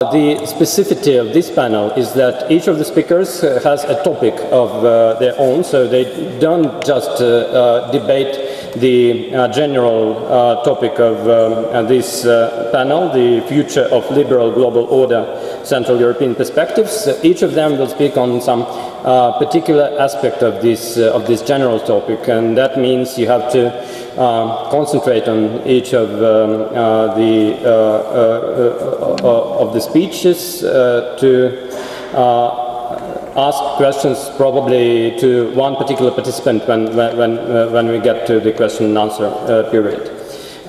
The specificity of this panel is that each of the speakers uh, has a topic of uh, their own, so they don't just uh, uh debate the uh, general uh, topic of um, this panel, the future of liberal global order, Central European perspectives. Each of them will speak on some particular aspect of this, of this general topic, and that means you have to um, concentrate on each of um, uh, the uh, uh, of the speeches to ask questions probably to one particular participant when, when, uh, when we get to the question and answer uh, period.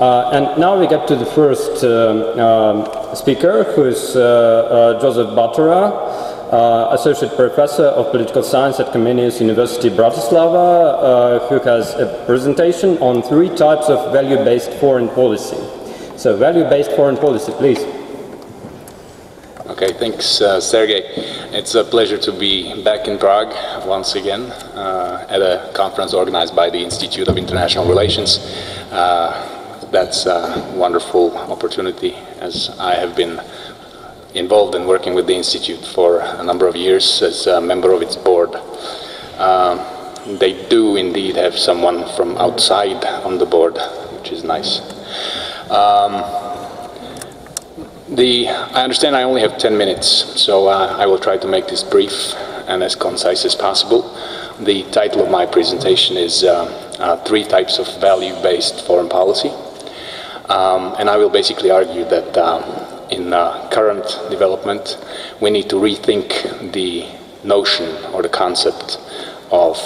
Uh, and now we get to the first um, um speaker, who is Jozef Bátora, uh, Associate Professor of Political Science at Comenius University Bratislava, uh, who has a presentation on three types of value-based foreign policy. So value-based foreign policy, please. Okay, thanks, uh, Sergey. It's a pleasure to be back in Prague once again uh, at a conference organized by the Institute of International Relations. Uh, that's a wonderful opportunity as I have been involved in working with the Institute for a number of years as a member of its board. Uh, they do indeed have someone from outside on the board, which is nice. Um, the, I understand I only have 10 minutes, so uh, I will try to make this brief and as concise as possible. The title of my presentation is uh, uh Three Types of Value-Based Foreign Policy. Um, and I will basically argue that um, in uh, current development, we need to rethink the notion or the concept of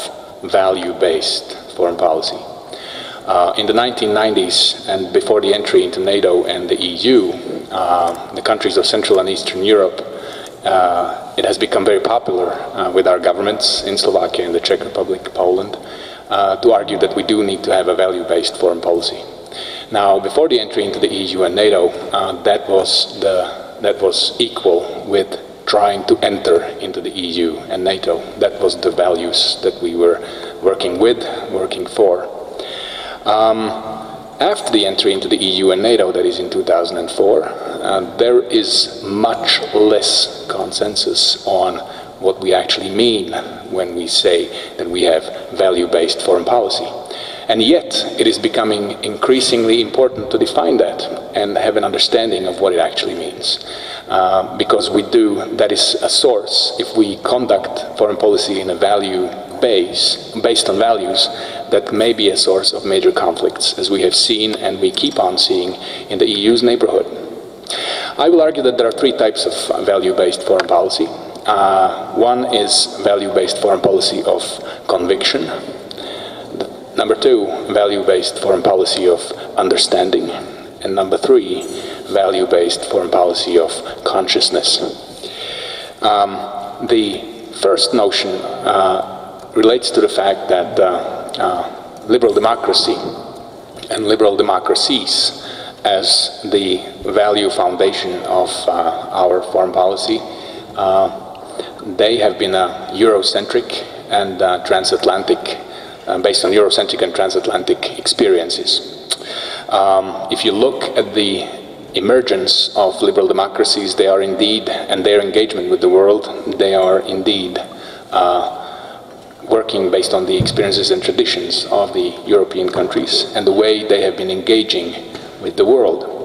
value-based foreign policy. Uh, in the 1990s and before the entry into NATO and the EU, uh, the countries of Central and Eastern Europe, uh, it has become very popular uh, with our governments in Slovakia and the Czech Republic, Poland, uh, to argue that we do need to have a value-based foreign policy. Now, before the entry into the EU and NATO, uh, that was the that was equal with trying to enter into the EU and NATO. That was the values that we were working with, working for. Um, after the entry into the EU and NATO, that is in 2004, uh, there is much less consensus on what we actually mean when we say that we have value-based foreign policy. And yet, it is becoming increasingly important to define that and have an understanding of what it actually means. Uh, because we do, that is a source. If we conduct foreign policy in a value base, based on values, that may be a source of major conflicts, as we have seen and we keep on seeing in the EU's neighborhood. I will argue that there are three types of value-based foreign policy. Uh, one is value-based foreign policy of conviction, Number two, value-based foreign policy of understanding. And number three, value-based foreign policy of consciousness. Um, the first notion uh, relates to the fact that uh, uh, liberal democracy and liberal democracies as the value foundation of uh, our foreign policy, uh, they have been a Eurocentric and uh, transatlantic um, based on Eurocentric and transatlantic experiences. Um, if you look at the emergence of liberal democracies, they are indeed, and their engagement with the world, they are indeed uh, working based on the experiences and traditions of the European countries and the way they have been engaging with the world.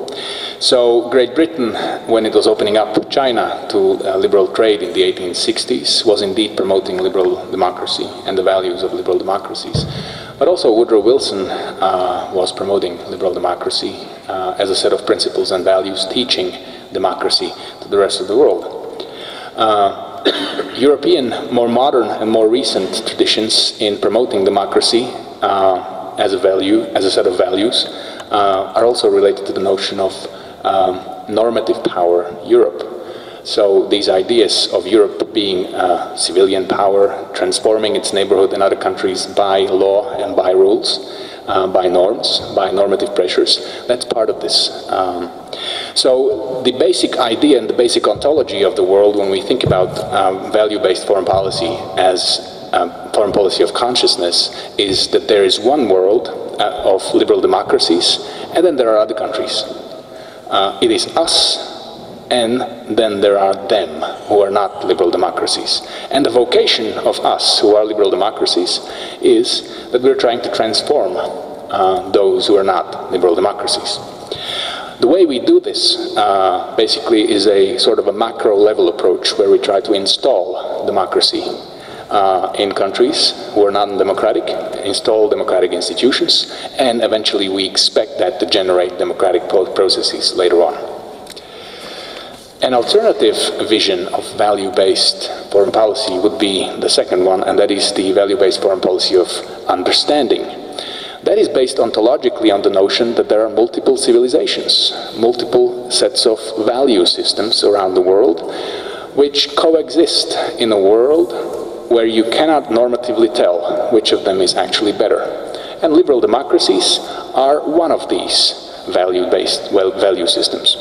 So Great Britain, when it was opening up China to uh, liberal trade in the 1860s, was indeed promoting liberal democracy and the values of liberal democracies. But also Woodrow Wilson uh, was promoting liberal democracy uh, as a set of principles and values, teaching democracy to the rest of the world. Uh, European, more modern and more recent traditions in promoting democracy uh, as a value, as a set of values, uh, are also related to the notion of um, normative power Europe. So these ideas of Europe being a civilian power, transforming its neighborhood and other countries by law and by rules, uh, by norms, by normative pressures, that's part of this. Um, so the basic idea and the basic ontology of the world when we think about uh, value-based foreign policy as um, foreign policy of consciousness is that there is one world uh, of liberal democracies and then there are other countries. Uh, it is us and then there are them who are not liberal democracies. And the vocation of us who are liberal democracies is that we're trying to transform uh, those who are not liberal democracies. The way we do this uh, basically is a sort of a macro level approach where we try to install democracy uh, in countries who are non-democratic, install democratic institutions, and eventually we expect that to generate democratic processes later on. An alternative vision of value-based foreign policy would be the second one, and that is the value-based foreign policy of understanding. That is based ontologically on the notion that there are multiple civilizations, multiple sets of value systems around the world, which coexist in a world where you cannot normatively tell which of them is actually better. And liberal democracies are one of these value-based well, value systems.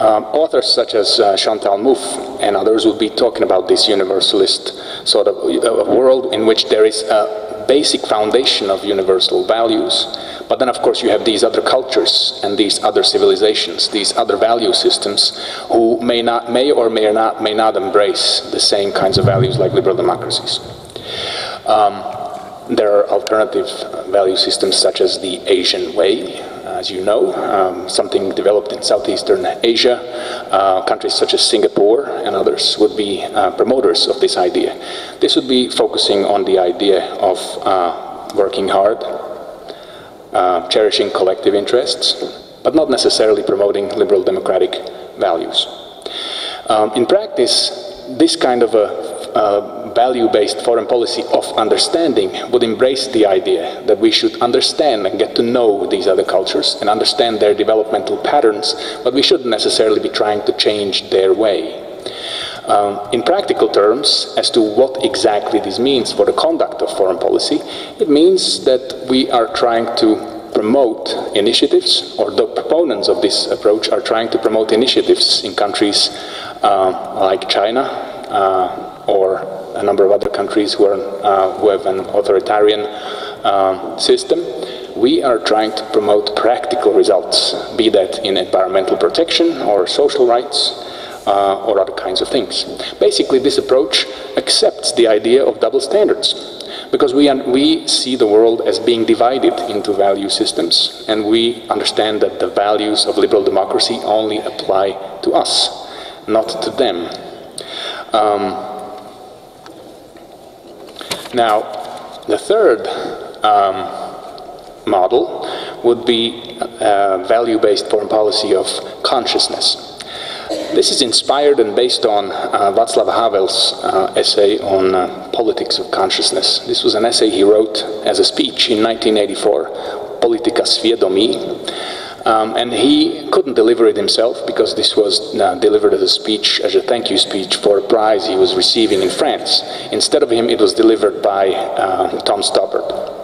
Um, authors such as uh, Chantal Mouffe and others will be talking about this universalist sort of uh, world in which there is a basic foundation of universal values. But then, of course, you have these other cultures and these other civilizations, these other value systems, who may not, may or may not, may not embrace the same kinds of values like liberal democracies. Um, there are alternative value systems such as the Asian way, as you know, um, something developed in Southeastern Asia. Uh, countries such as Singapore and others would be uh, promoters of this idea. This would be focusing on the idea of uh, working hard, uh, cherishing collective interests, but not necessarily promoting liberal democratic values. Um, in practice, this kind of a value-based foreign policy of understanding would embrace the idea that we should understand and get to know these other cultures and understand their developmental patterns, but we shouldn't necessarily be trying to change their way. Um, in practical terms, as to what exactly this means for the conduct of foreign policy, it means that we are trying to promote initiatives, or the proponents of this approach are trying to promote initiatives in countries uh, like China, uh, or a number of other countries who, are, uh, who have an authoritarian uh, system, we are trying to promote practical results, be that in environmental protection or social rights uh, or other kinds of things. Basically, this approach accepts the idea of double standards because we, we see the world as being divided into value systems and we understand that the values of liberal democracy only apply to us, not to them. Um, now, the third um, model would be a value-based foreign policy of consciousness. This is inspired and based on uh, Václav Havel's uh, essay on uh, politics of consciousness. This was an essay he wrote as a speech in 1984, Politika Svědomí. Um, and he couldn't deliver it himself because this was uh, delivered as a speech, as a thank you speech for a prize he was receiving in France. Instead of him, it was delivered by uh, Tom Stoppard.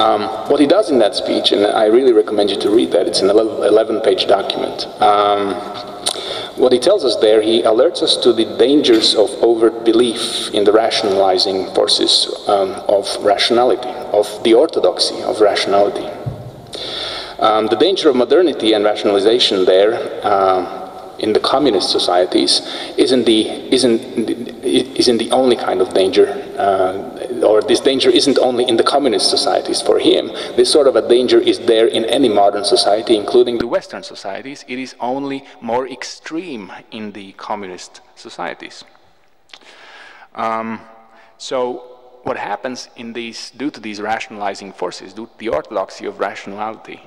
Um, what he does in that speech, and I really recommend you to read that, it's an 11 page document. Um, what he tells us there, he alerts us to the dangers of overt belief in the rationalizing forces um, of rationality, of the orthodoxy of rationality. Um, the danger of modernity and rationalization there uh, in the communist societies isn't the, isn't, isn't the only kind of danger, uh, or this danger isn't only in the communist societies for him. This sort of a danger is there in any modern society, including the Western societies. It is only more extreme in the communist societies. Um, so what happens in these, due to these rationalizing forces, due to the orthodoxy of rationality,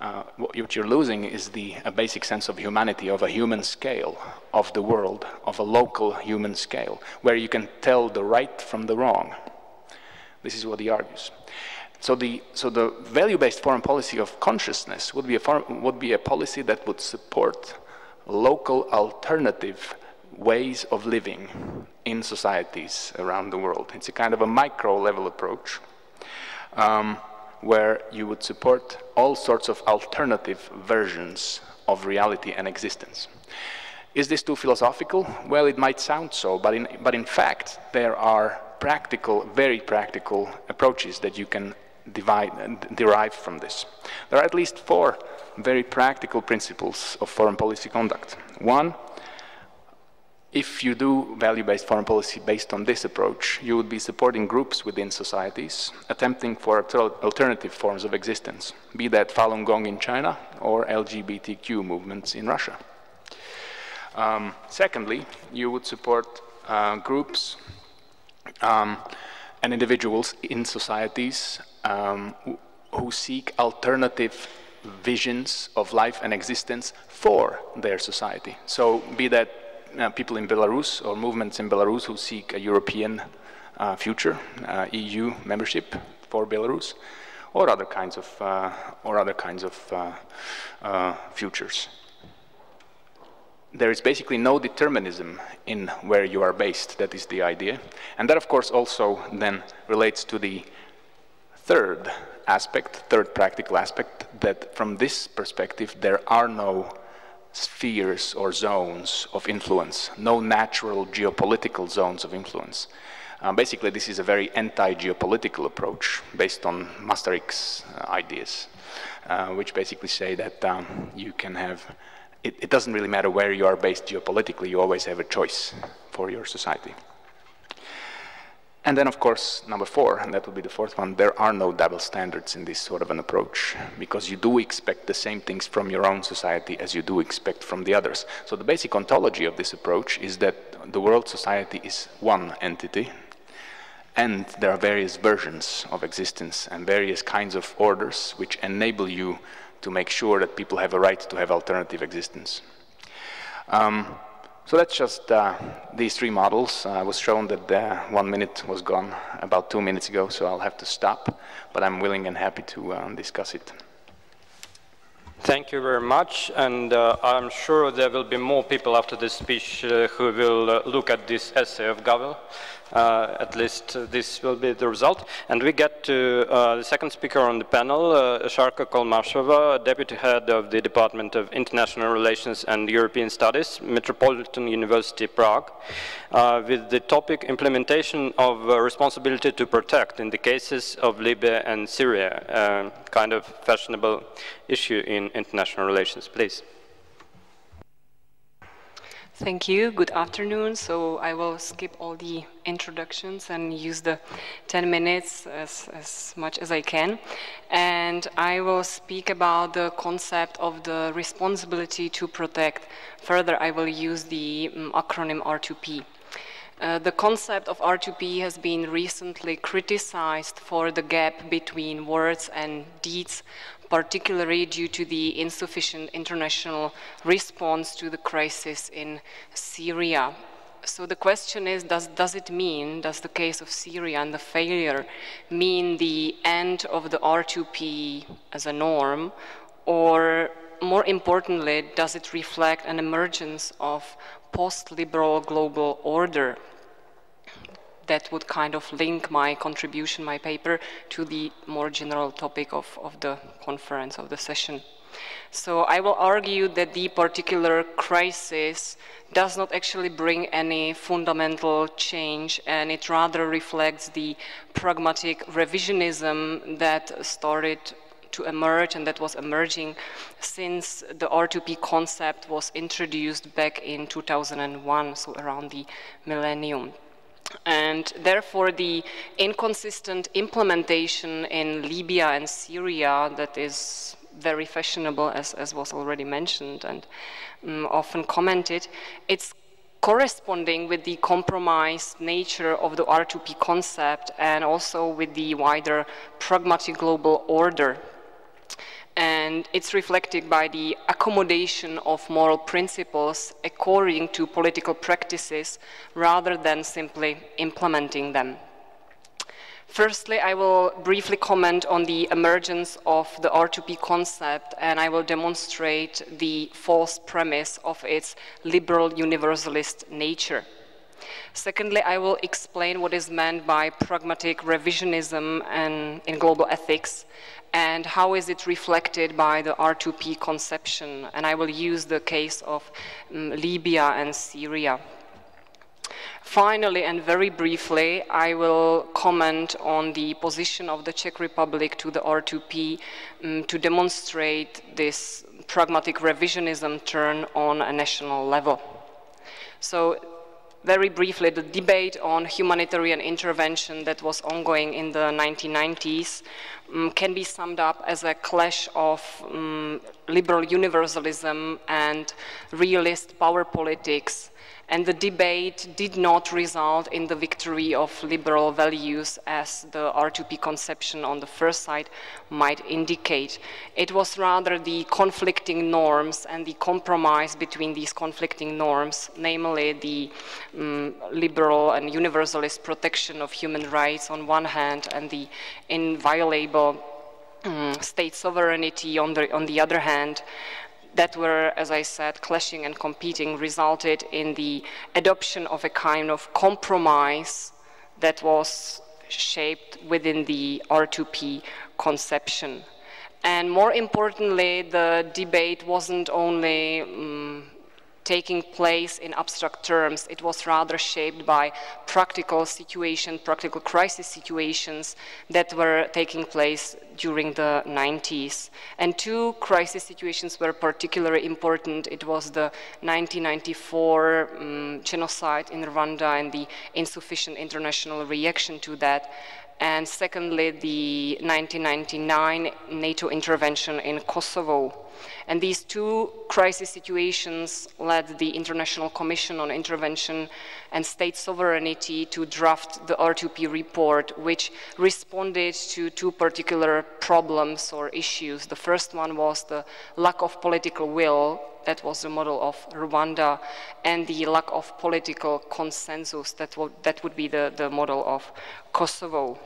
uh, what you're losing is the basic sense of humanity, of a human scale of the world, of a local human scale, where you can tell the right from the wrong. This is what he argues. So the, so the value-based foreign policy of consciousness would be, a would be a policy that would support local alternative ways of living in societies around the world. It's a kind of a micro-level approach. Um, where you would support all sorts of alternative versions of reality and existence. Is this too philosophical? Well, it might sound so, but in, but in fact, there are practical, very practical approaches that you can divide, derive from this. There are at least four very practical principles of foreign policy conduct. One, if you do value-based foreign policy based on this approach, you would be supporting groups within societies attempting for alternative forms of existence, be that Falun Gong in China or LGBTQ movements in Russia. Um, secondly, you would support uh, groups um, and individuals in societies um, who seek alternative visions of life and existence for their society. So be that uh, people in Belarus or movements in Belarus who seek a European uh, future, uh, EU membership for Belarus, or other kinds of, uh, or other kinds of uh, uh, futures there is basically no determinism in where you are based. That is the idea. And that, of course, also then relates to the third aspect, third practical aspect, that from this perspective, there are no spheres or zones of influence, no natural geopolitical zones of influence. Uh, basically, this is a very anti-geopolitical approach based on Maastricht's uh, ideas, uh, which basically say that um, you can have it, it doesn't really matter where you are based geopolitically, you always have a choice for your society. And then, of course, number four, and that will be the fourth one, there are no double standards in this sort of an approach because you do expect the same things from your own society as you do expect from the others. So the basic ontology of this approach is that the world society is one entity and there are various versions of existence and various kinds of orders which enable you to make sure that people have a right to have alternative existence. Um, so that's just uh, these three models. I uh, was shown that the one minute was gone about two minutes ago, so I'll have to stop, but I'm willing and happy to uh, discuss it. Thank you very much, and uh, I'm sure there will be more people after this speech uh, who will uh, look at this essay of Gavel. Uh, at least this will be the result. And we get to uh, the second speaker on the panel, uh, Šárka Kolmašová, Deputy Head of the Department of International Relations and European Studies, Metropolitan University Prague, uh, with the topic implementation of uh, responsibility to protect in the cases of Libya and Syria, kind of fashionable issue in international relations. Please. Thank you. Good afternoon. So I will skip all the introductions and use the 10 minutes as, as much as I can. And I will speak about the concept of the responsibility to protect. Further, I will use the um, acronym R2P. Uh, the concept of R2P has been recently criticized for the gap between words and deeds, particularly due to the insufficient international response to the crisis in Syria. So the question is, does, does it mean, does the case of Syria and the failure mean the end of the R2P as a norm, or more importantly, does it reflect an emergence of post-liberal global order that would kind of link my contribution, my paper, to the more general topic of, of the conference, of the session. So I will argue that the particular crisis does not actually bring any fundamental change and it rather reflects the pragmatic revisionism that started to emerge and that was emerging since the R2P concept was introduced back in 2001, so around the millennium. And therefore, the inconsistent implementation in Libya and Syria that is very fashionable, as, as was already mentioned and um, often commented, it's corresponding with the compromised nature of the R2P concept and also with the wider pragmatic global order and it's reflected by the accommodation of moral principles according to political practices rather than simply implementing them. Firstly, I will briefly comment on the emergence of the R2P concept and I will demonstrate the false premise of its liberal universalist nature. Secondly, I will explain what is meant by pragmatic revisionism and in global ethics and how is it reflected by the R2P conception. And I will use the case of um, Libya and Syria. Finally, and very briefly, I will comment on the position of the Czech Republic to the R2P um, to demonstrate this pragmatic revisionism turn on a national level. So very briefly, the debate on humanitarian intervention that was ongoing in the 1990s um, can be summed up as a clash of um, liberal universalism and realist power politics and the debate did not result in the victory of liberal values as the R2P conception on the first side might indicate. It was rather the conflicting norms and the compromise between these conflicting norms, namely the um, liberal and universalist protection of human rights on one hand and the inviolable um, state sovereignty on the, on the other hand, that were, as I said, clashing and competing resulted in the adoption of a kind of compromise that was shaped within the R2P conception. And more importantly, the debate wasn't only um, taking place in abstract terms. It was rather shaped by practical situation, practical crisis situations that were taking place during the 90s. And two crisis situations were particularly important. It was the 1994 um, genocide in Rwanda and the insufficient international reaction to that and secondly, the 1999 NATO intervention in Kosovo. And these two crisis situations led the International Commission on Intervention and State Sovereignty to draft the R2P report, which responded to two particular problems or issues. The first one was the lack of political will that was the model of Rwanda, and the lack of political consensus, that, that would be the, the model of Kosovo.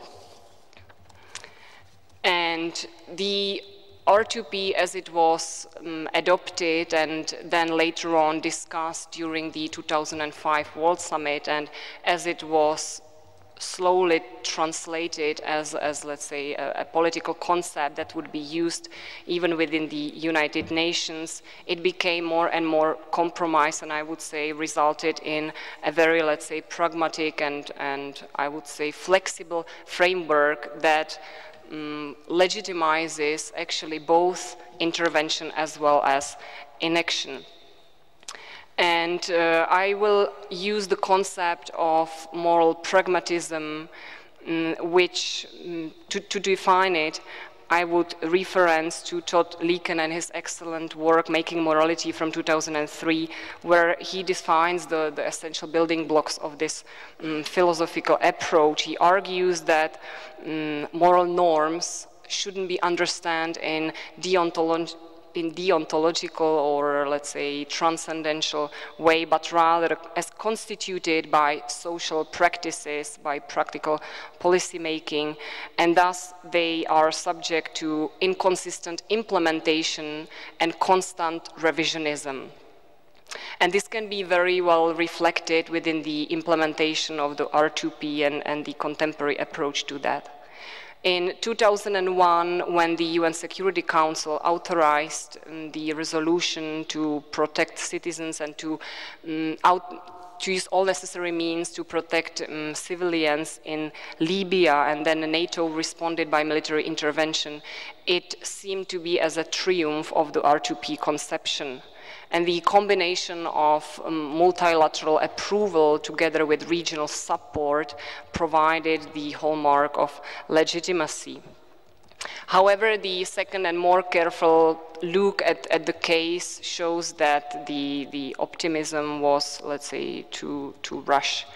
And the R2P as it was um, adopted and then later on discussed during the 2005 World Summit and as it was slowly translated as, as let's say, a, a, political concept that would be used even within the United Nations, it became more and more compromised and I would say resulted in a very, let's say, pragmatic and, and I would say flexible framework that um, legitimizes actually both intervention as well as inaction. And uh, I will use the concept of moral pragmatism, um, which, um, to, to, define it, I would reference to Todd Lekan and his excellent work, Making Morality from 2003, where he defines the, the essential building blocks of this um, philosophical approach. He argues that um, moral norms shouldn't be understood in deontology in deontological or let's say transcendental way, but rather as constituted by social practices, by practical policy making, and thus they are subject to inconsistent implementation and constant revisionism. And this can be very well reflected within the implementation of the R2P and, and the contemporary approach to that. In 2001, when the UN Security Council authorized um, the resolution to protect citizens and to, um, out, to use all necessary means to protect um, civilians in Libya, and then NATO responded by military intervention, it seemed to be as a triumph of the R2P conception. And the combination of um, multilateral approval together with regional support provided the hallmark of legitimacy. However, the second and more careful look at, at the case shows that the, the optimism was, let's say, too, too rush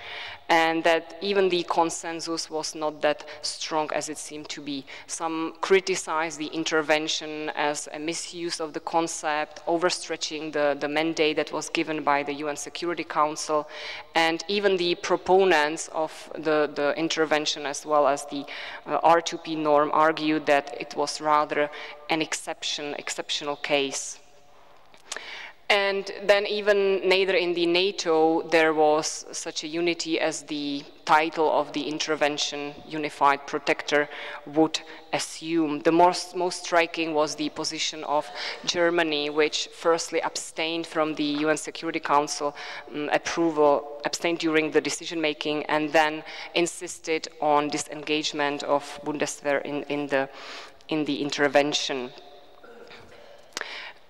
and that even the consensus was not that strong as it seemed to be. Some criticized the intervention as a misuse of the concept, overstretching the, the mandate that was given by the UN Security Council, and even the proponents of the, the intervention as well as the uh, R2P norm argued that it was rather an exception, exceptional case. And then even neither in the NATO there was such a unity as the title of the intervention, Unified Protector, would assume. The most, most striking was the position of Germany, which firstly abstained from the UN Security Council um, approval, abstained during the decision making, and then insisted on disengagement of Bundeswehr in, in, the, in the intervention.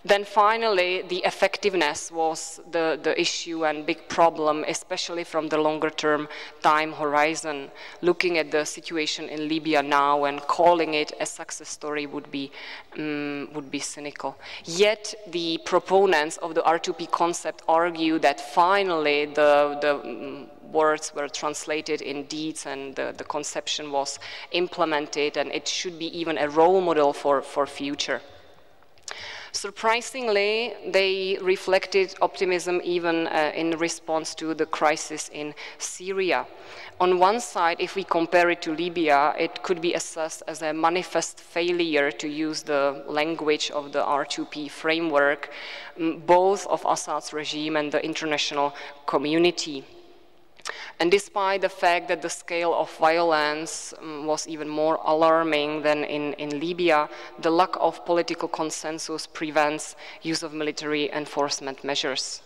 Then finally, the effectiveness was the, the issue and big problem, especially from the longer term time horizon. Looking at the situation in Libya now and calling it a success story would be, um, would be cynical. Yet the proponents of the R2P concept argue that finally the, the um, words were translated in deeds and the, the conception was implemented and it should be even a role model for, for future. Surprisingly, they reflected optimism even uh, in response to the crisis in Syria. On one side, if we compare it to Libya, it could be assessed as a manifest failure to use the language of the R2P framework, both of Assad's regime and the international community. And despite the fact that the scale of violence um, was even more alarming than in, in Libya, the lack of political consensus prevents use of military enforcement measures.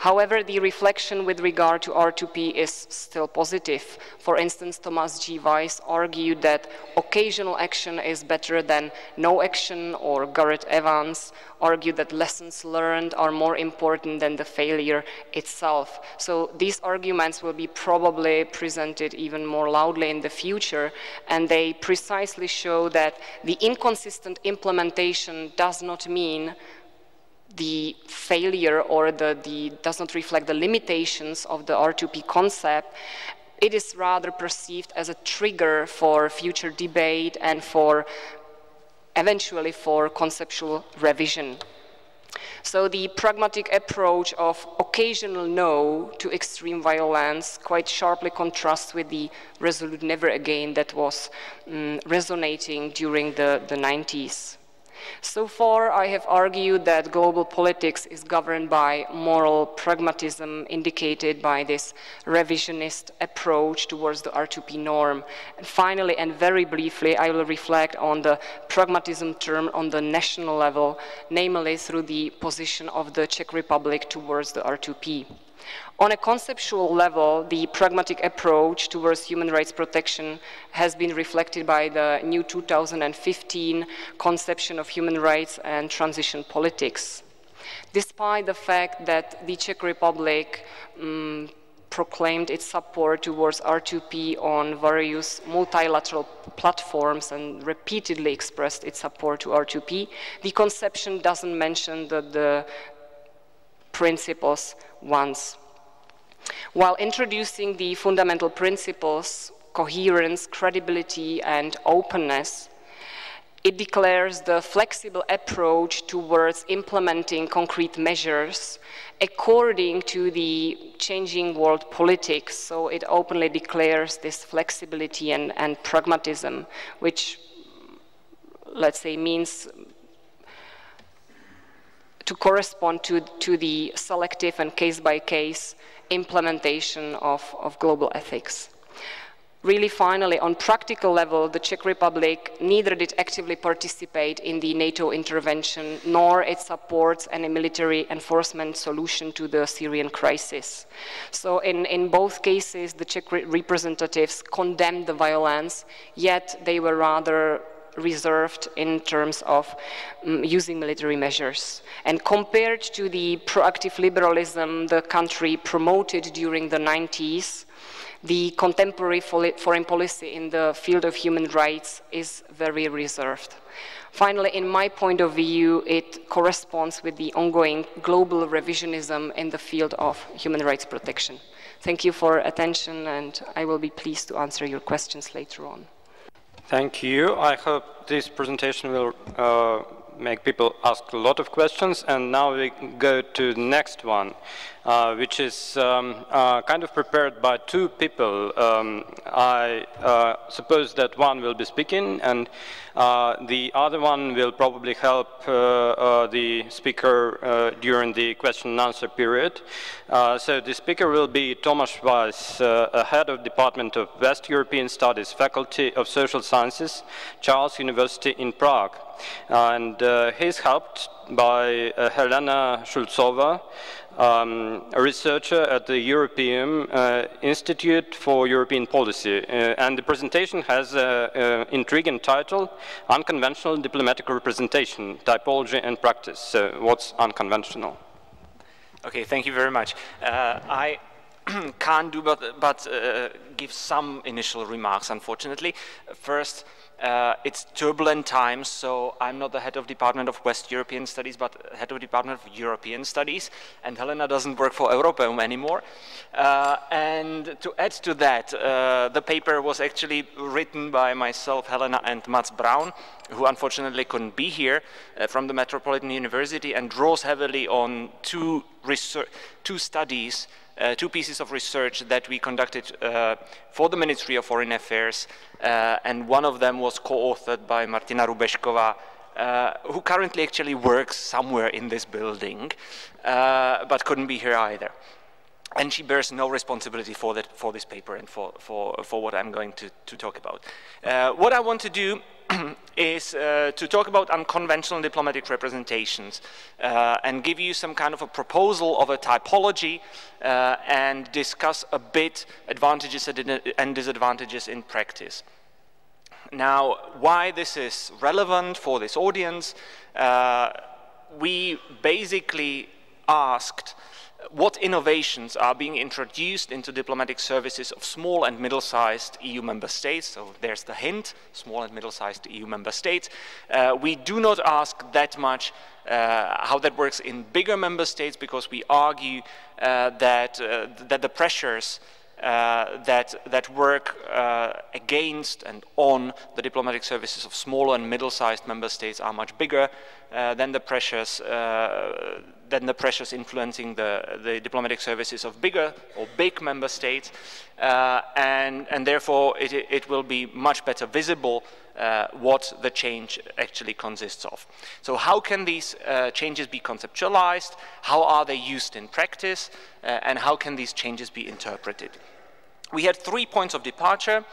However, the reflection with regard to R2P is still positive. For instance, Thomas G. Weiss argued that occasional action is better than no action, or Gareth Evans argued that lessons learned are more important than the failure itself. So these arguments will be probably presented even more loudly in the future, and they precisely show that the inconsistent implementation does not mean the failure or the, the does not reflect the limitations of the R2P concept, it is rather perceived as a trigger for future debate and for eventually for conceptual revision. So the pragmatic approach of occasional no to extreme violence quite sharply contrasts with the resolute never again that was um, resonating during the, the 90s. So far, I have argued that global politics is governed by moral pragmatism indicated by this revisionist approach towards the R2P norm. And finally, and very briefly, I will reflect on the pragmatism term on the national level, namely through the position of the Czech Republic towards the R2P. On a conceptual level, the pragmatic approach towards human rights protection has been reflected by the new 2015 conception of human rights and transition politics. Despite the fact that the Czech Republic um, proclaimed its support towards R2P on various multilateral platforms and repeatedly expressed its support to R2P, the conception doesn't mention the, the principles once. While introducing the fundamental principles, coherence, credibility, and openness, it declares the flexible approach towards implementing concrete measures according to the changing world politics. So it openly declares this flexibility and, and pragmatism, which, let's say, means to correspond to, to the selective and case-by-case implementation of, of global ethics. Really finally, on practical level, the Czech Republic neither did actively participate in the NATO intervention, nor it supports any military enforcement solution to the Syrian crisis. So in, in both cases, the Czech representatives condemned the violence, yet they were rather reserved in terms of um, using military measures. And compared to the proactive liberalism the country promoted during the 90s, the contemporary foreign policy in the field of human rights is very reserved. Finally, in my point of view, it corresponds with the ongoing global revisionism in the field of human rights protection. Thank you for attention, and I will be pleased to answer your questions later on. Thank you. I hope this presentation will uh, make people ask a lot of questions. And now we go to the next one. Uh, which is um, uh, kind of prepared by two people. Um, I uh, suppose that one will be speaking and uh, the other one will probably help uh, uh, the speaker during the question and answer period. so the speaker will be Tomáš Weiss, head of Department of West European Studies, Faculty of Social Sciences, Charles University in Prague. and he's helped by Helena Schulzová, um, a researcher at the Europeum uh, Institute for European Policy. Uh, and the presentation has an intriguing title, Unconventional Diplomatic Representation, Typology and Practice. So what's unconventional? Okay, thank you very much. Uh, I can't do but, but uh, give some initial remarks, unfortunately. First, uh, it's turbulent times, so I'm not the head of Department of West European Studies, but head of Department of European Studies, and Helena doesn't work for Europeum anymore. Uh, and to add to that, uh, the paper was actually written by myself, Helena, and Mats Braun, who unfortunately couldn't be here, uh, from the Metropolitan University, and draws heavily on two, two studies uh, two pieces of research that we conducted uh, for the Ministry of Foreign Affairs, uh, and one of them was co-authored by Martina Rubešková, uh, who currently actually works somewhere in this building, uh, but couldn't be here either. And she bears no responsibility for, that, for this paper and for, for, for what I'm going to, to talk about. Uh, what I want to do is uh, to talk about unconventional diplomatic representations uh, and give you some kind of a proposal of a typology uh, and discuss a bit advantages and disadvantages in practice. Now, why this is relevant for this audience, uh, we basically asked what innovations are being introduced into diplomatic services of small and middle-sized EU member states. So there's the hint, small and middle-sized EU member states. Uh, we do not ask that much uh, how that works in bigger member states because we argue uh, that, uh, that the pressures uh, that, that work uh, against and on the diplomatic services of smaller and middle-sized member states are much bigger than the pressures than the pressures influencing the, the diplomatic services of bigger or big member states, uh, and, and therefore it, it will be much better visible uh, what the change actually consists of. So how can these uh, changes be conceptualized, how are they used in practice, uh, and how can these changes be interpreted? We had three points of departure.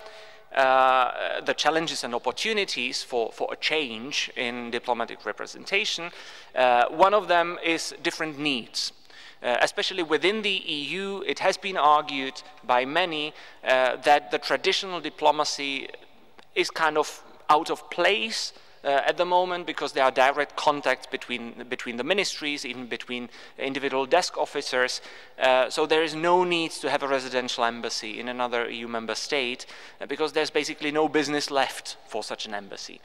Uh, the challenges and opportunities for, for a change in diplomatic representation. Uh, one of them is different needs. Uh, especially within the EU, it has been argued by many uh, that the traditional diplomacy is kind of out of place uh, at the moment because there are direct contacts between, between the ministries, even between individual desk officers. Uh, so there is no need to have a residential embassy in another EU member state uh, because there's basically no business left for such an embassy.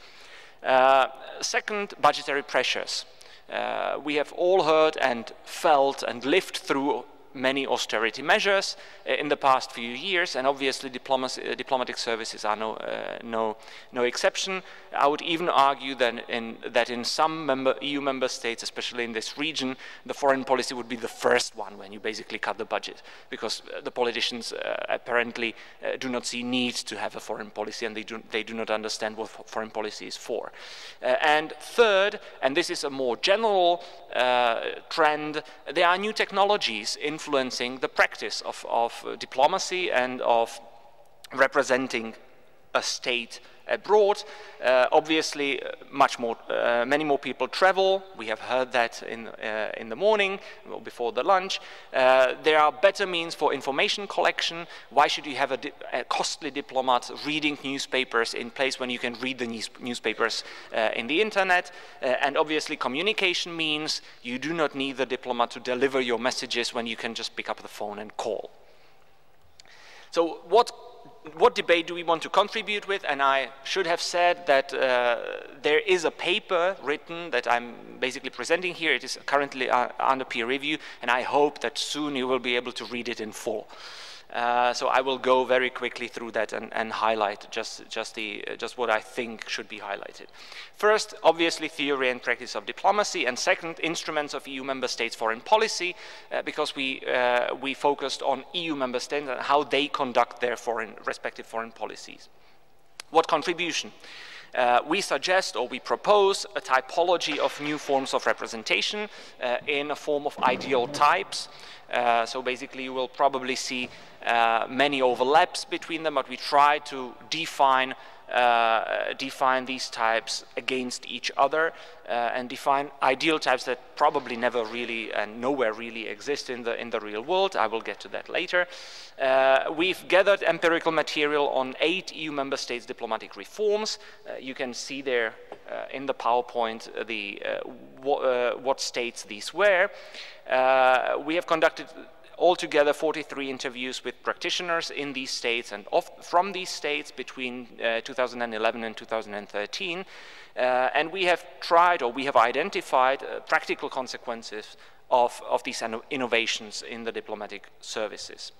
Uh, second, budgetary pressures. Uh, we have all heard and felt and lived through many austerity measures uh, in the past few years, and obviously uh, diplomatic services are no, uh, no, no exception. I would even argue that in, that in some member, EU member states, especially in this region, the foreign policy would be the first one when you basically cut the budget, because uh, the politicians uh, apparently uh, do not see need to have a foreign policy, and they do, they do not understand what foreign policy is for. and third, and this is a more general trend, there are new technologies in influencing the practice of, of uh, diplomacy and of representing a state abroad. Uh, obviously, uh, much more, uh, many more people travel. We have heard that in, uh, in the morning or before the lunch. Uh, there are better means for information collection. Why should you have a, a, costly diplomat reading newspapers in place when you can read the news newspapers uh, in the internet? and obviously, communication means you do not need the diplomat to deliver your messages when you can just pick up the phone and call. So what what debate do we want to contribute with? And I should have said that uh, there is a paper written that I'm basically presenting here. It is currently uh, under peer review, and I hope that soon you will be able to read it in full. Uh, so I will go very quickly through that and, and highlight just, just, the, uh, just what I think should be highlighted. First, obviously, theory and practice of diplomacy, and second, instruments of EU member states' foreign policy, uh, because we, uh, we focused on EU member states and how they conduct their foreign, respective foreign policies. What contribution? Uh, we suggest or we propose a typology of new forms of representation uh, in a form of ideal types. Uh, so basically you will probably see uh, many overlaps between them, but we try to define uh, define these types against each other uh, and define ideal types that probably never really and nowhere really exist in the in the real world. I will get to that later. Uh, we've gathered empirical material on eight EU member states diplomatic reforms. Uh, you can see there uh, in the PowerPoint the what states these were. we have conducted altogether 43 interviews with practitioners in these states and from these states between uh, 2011 and 2013. Uh, and we have tried or we have identified uh, practical consequences of, of these innovations in the diplomatic services.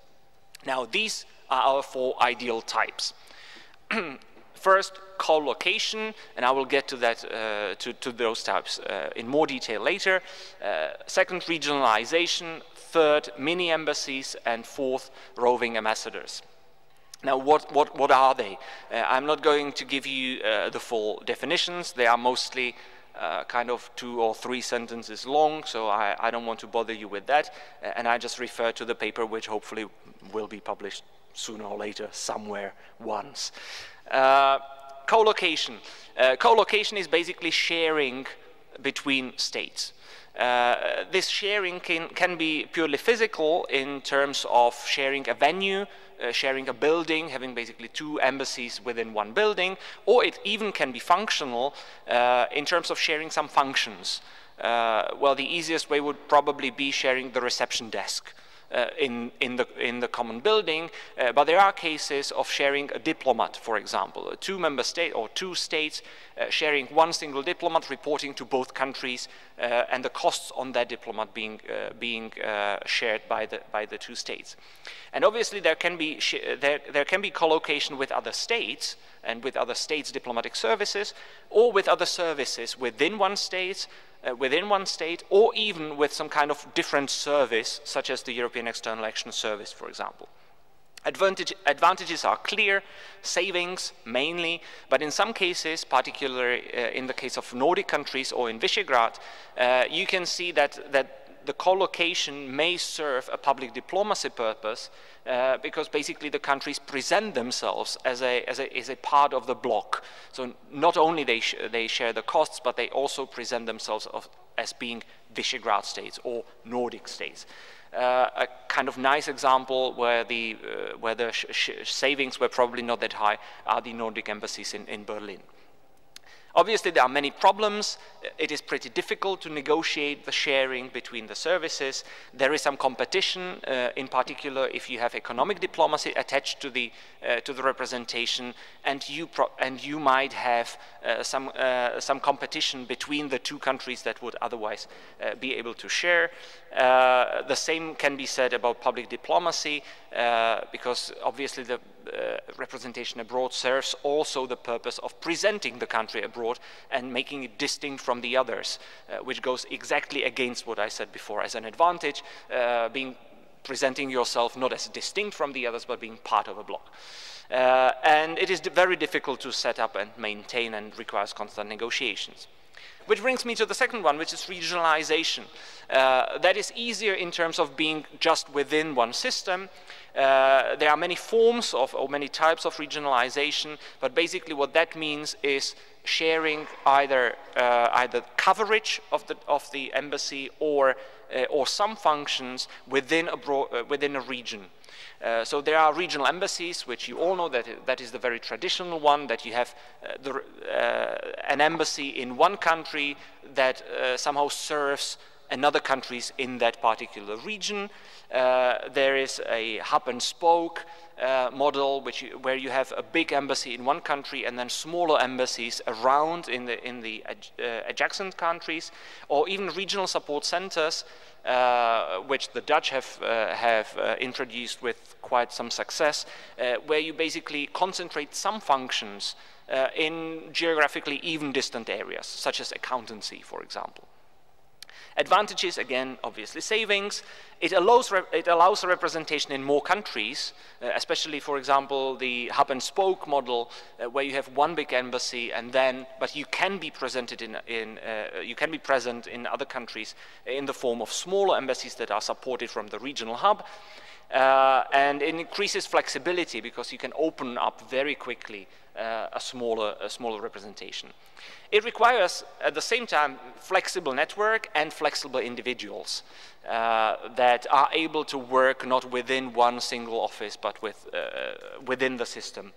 Now, these are our four ideal types. First, co-location, and I will get to that uh, to, to, those types uh, in more detail later. Uh, second, regionalization third, mini embassies, and fourth, roving ambassadors. Now, what, what, what are they? Uh, I'm not going to give you uh, the full definitions. They are mostly uh, kind of two or three sentences long, so I, I don't want to bother you with that. Uh, and I just refer to the paper, which hopefully will be published sooner or later, somewhere, once. Uh, co-location. Uh, co-location is basically sharing between states. Uh, this sharing can, can be purely physical in terms of sharing a venue, uh, sharing a building, having basically two embassies within one building, or it even can be functional uh, in terms of sharing some functions. Uh, well, the easiest way would probably be sharing the reception desk uh, in, in, the, in the common building, uh, but there are cases of sharing a diplomat, for example, a two member state or two states uh, sharing one single diplomat reporting to both countries uh, and the costs on that diplomat being, uh, being uh, shared by the, by the two states. And obviously there can be, there, there can be co-location with other states and with other states' diplomatic services or with other services within one state uh, within one state or even with some kind of different service, such as the European External Action Service, for example. Advantage, advantages are clear, savings mainly, but in some cases, particularly uh, in the case of Nordic countries or in Visegrad, uh, you can see that, that the co-location may serve a public diplomacy purpose uh, because basically the countries present themselves as a, as a, as a part of the bloc. So not only they, sh they share the costs, but they also present themselves of, as being Visegrad states or Nordic states. Uh, a kind of nice example where the, uh, where the savings were probably not that high are the Nordic embassies in, in Berlin. Obviously, there are many problems. It is pretty difficult to negotiate the sharing between the services. There is some competition, uh, in particular if you have economic diplomacy attached to the, uh, to the representation, and you, and you might have uh, some, uh, some competition between the two countries that would otherwise uh, be able to share. Uh, the same can be said about public diplomacy, because obviously the representation abroad serves also the purpose of presenting the country abroad abroad and making it distinct from the others, uh, which goes exactly against what I said before as an advantage, uh, being presenting yourself not as distinct from the others, but being part of a bloc. Uh, and it is very difficult to set up and maintain and requires constant negotiations. Which brings me to the second one, which is regionalization. Uh, that is easier in terms of being just within one system. Uh, there are many forms of, or many types of regionalization, but basically what that means is sharing either, uh, either coverage of the, of the embassy or, uh, or some functions within a, uh, within a region. Uh, so there are regional embassies, which you all know that that is the very traditional one, that you have uh, the, uh, an embassy in one country that somehow serves and other countries in that particular region. Uh, there is a hub and spoke uh, model which you, where you have a big embassy in one country and then smaller embassies around in the, in the uh, adjacent countries, or even regional support centers, uh, which the Dutch have, uh, have uh, introduced with quite some success, where you basically concentrate some functions in geographically even distant areas, such as accountancy, for example. Advantages, again, obviously savings. It allows, it allows representation in more countries, uh, especially, for example, the hub and spoke model, uh, where you have one big embassy and then, but you can be presented in, in uh, you can be present in other countries in the form of smaller embassies that are supported from the regional hub. Uh, and it increases flexibility because you can open up very quickly uh, a, smaller, a smaller representation. It requires, at the same time, flexible network and flexible individuals uh, that are able to work not within one single office, but with, uh, within the system.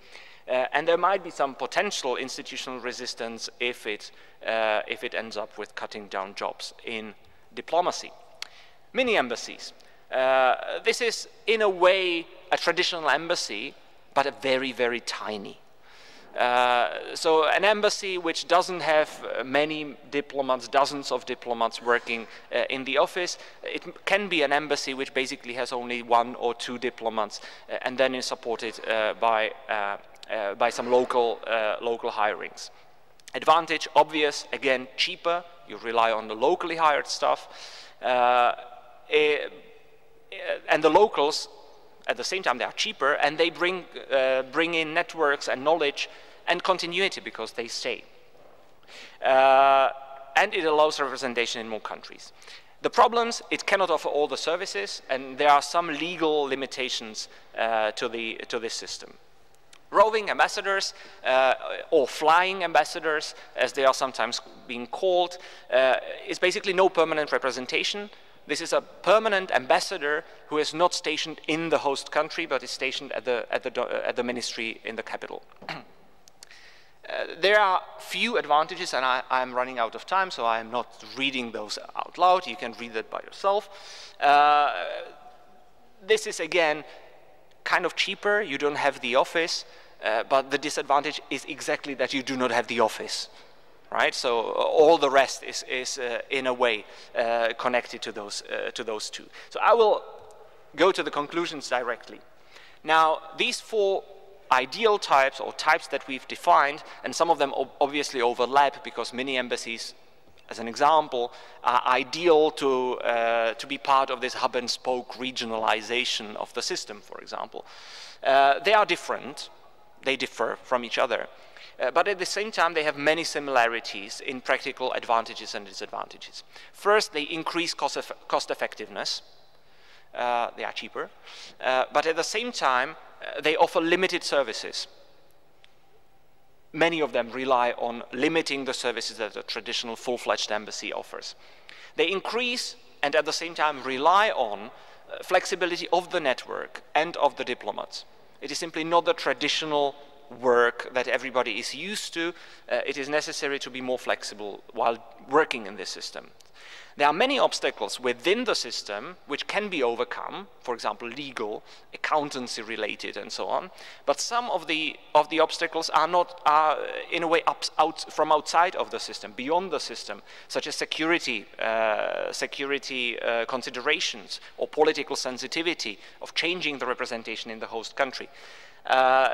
Uh, and there might be some potential institutional resistance if it, uh, if it ends up with cutting down jobs in diplomacy. Mini embassies. Uh, this is, in a way, a traditional embassy, but a very, very tiny. Uh, so an embassy which doesn't have uh, many diplomats, dozens of diplomats working uh, in the office, it can be an embassy which basically has only one or two diplomats uh, and then is supported uh, by, by some local, local hirings. Advantage, obvious, again, cheaper, you rely on the locally hired staff. Eh, and the locals at the same time they are cheaper and they bring, uh, bring in networks and knowledge and continuity because they stay. Uh, and it allows representation in more countries. The problems, it cannot offer all the services and there are some legal limitations uh, to, the, to this system. Roving ambassadors uh, or flying ambassadors, as they are sometimes being called, uh, is basically no permanent representation this is a permanent ambassador who is not stationed in the host country, but is stationed at the, at the, at the ministry in the capital. uh, there are few advantages, and I, am running out of time, so I am not reading those out loud. You can read that by yourself. Uh, this is, again, kind of cheaper. You don't have the office, uh, but the disadvantage is exactly that you do not have the office right? So uh, all the rest is, is uh, in a way uh, connected to those, uh, to those two. So I will go to the conclusions directly. Now, these four ideal types or types that we've defined, and some of them obviously overlap because many embassies, as an example, are ideal to, uh, to be part of this hub and spoke regionalization of the system, for example. Uh, they are different, they differ from each other. Uh, but at the same time, they have many similarities in practical advantages and disadvantages. First, they increase cost, eff cost effectiveness. Uh, they are cheaper. Uh, but at the same time, uh, they offer limited services. Many of them rely on limiting the services that a traditional full-fledged embassy offers. They increase and at the same time rely on uh, flexibility of the network and of the diplomats. It is simply not the traditional work that everybody is used to, uh, it is necessary to be more flexible while working in this system. There are many obstacles within the system which can be overcome, for example, legal, accountancy related, and so on. But some of the, of the obstacles are not, are in a way up, out, from outside of the system, beyond the system, such as security, uh, security uh, considerations or political sensitivity of changing the representation in the host country. Uh,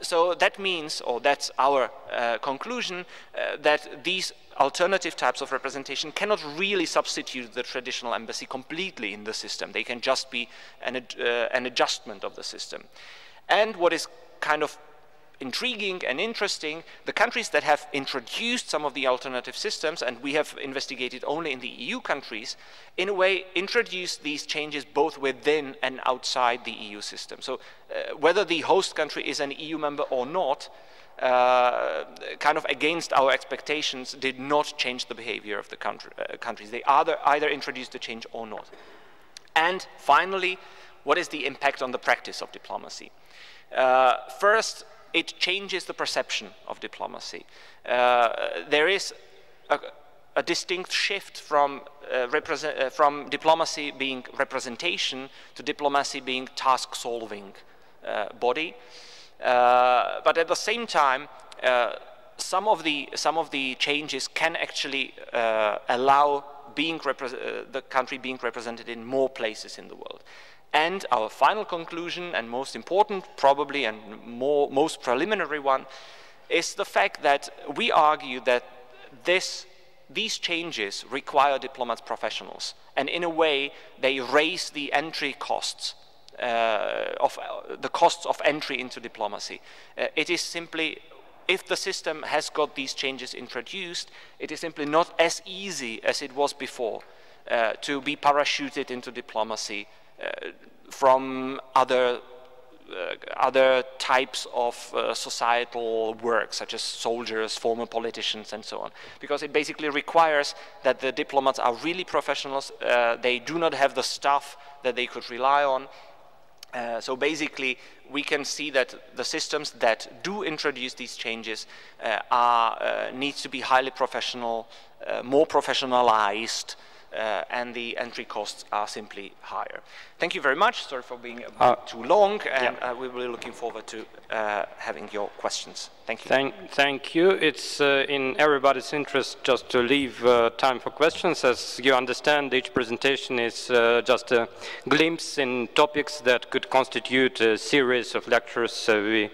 so that means, or that's our uh, conclusion, uh, that these alternative types of representation cannot really substitute the traditional embassy completely in the system. They can just be an, uh, an adjustment of the system. And what is kind of intriguing and interesting, the countries that have introduced some of the alternative systems, and we have investigated only in the EU countries, in a way introduce these changes both within and outside the EU system. So uh, whether the host country is an EU member or not, uh, kind of against our expectations, did not change the behavior of the country, uh, countries. They either, either introduced the change or not. And finally, what is the impact on the practice of diplomacy? Uh, first, it changes the perception of diplomacy. Uh, there is a, a distinct shift from, uh, uh, from diplomacy being representation to diplomacy being task-solving uh, body. Uh, but at the same time, uh, some of the some of the changes can actually uh, allow being the country being represented in more places in the world. And our final conclusion, and most important probably, and more, most preliminary one, is the fact that we argue that this these changes require diplomats professionals, and in a way, they raise the entry costs uh, of uh, the costs of entry into diplomacy. Uh, it is simply, if the system has got these changes introduced, it is simply not as easy as it was before uh, to be parachuted into diplomacy from other uh, other types of uh, societal work, such as soldiers, former politicians, and so on. Because it basically requires that the diplomats are really professionals, uh, they do not have the staff that they could rely on. Uh, so basically, we can see that the systems that do introduce these changes uh, are, uh, need to be highly professional, more professionalized, uh, and the entry costs are simply higher. Thank you very much. Sorry for being uh, too long, and yeah. uh, we're really looking forward to uh, having your questions. Thank you. Thank, thank you. It's uh, in everybody's interest just to leave uh, time for questions. As you understand, each presentation is just a glimpse in topics that could constitute a series of lectures, so we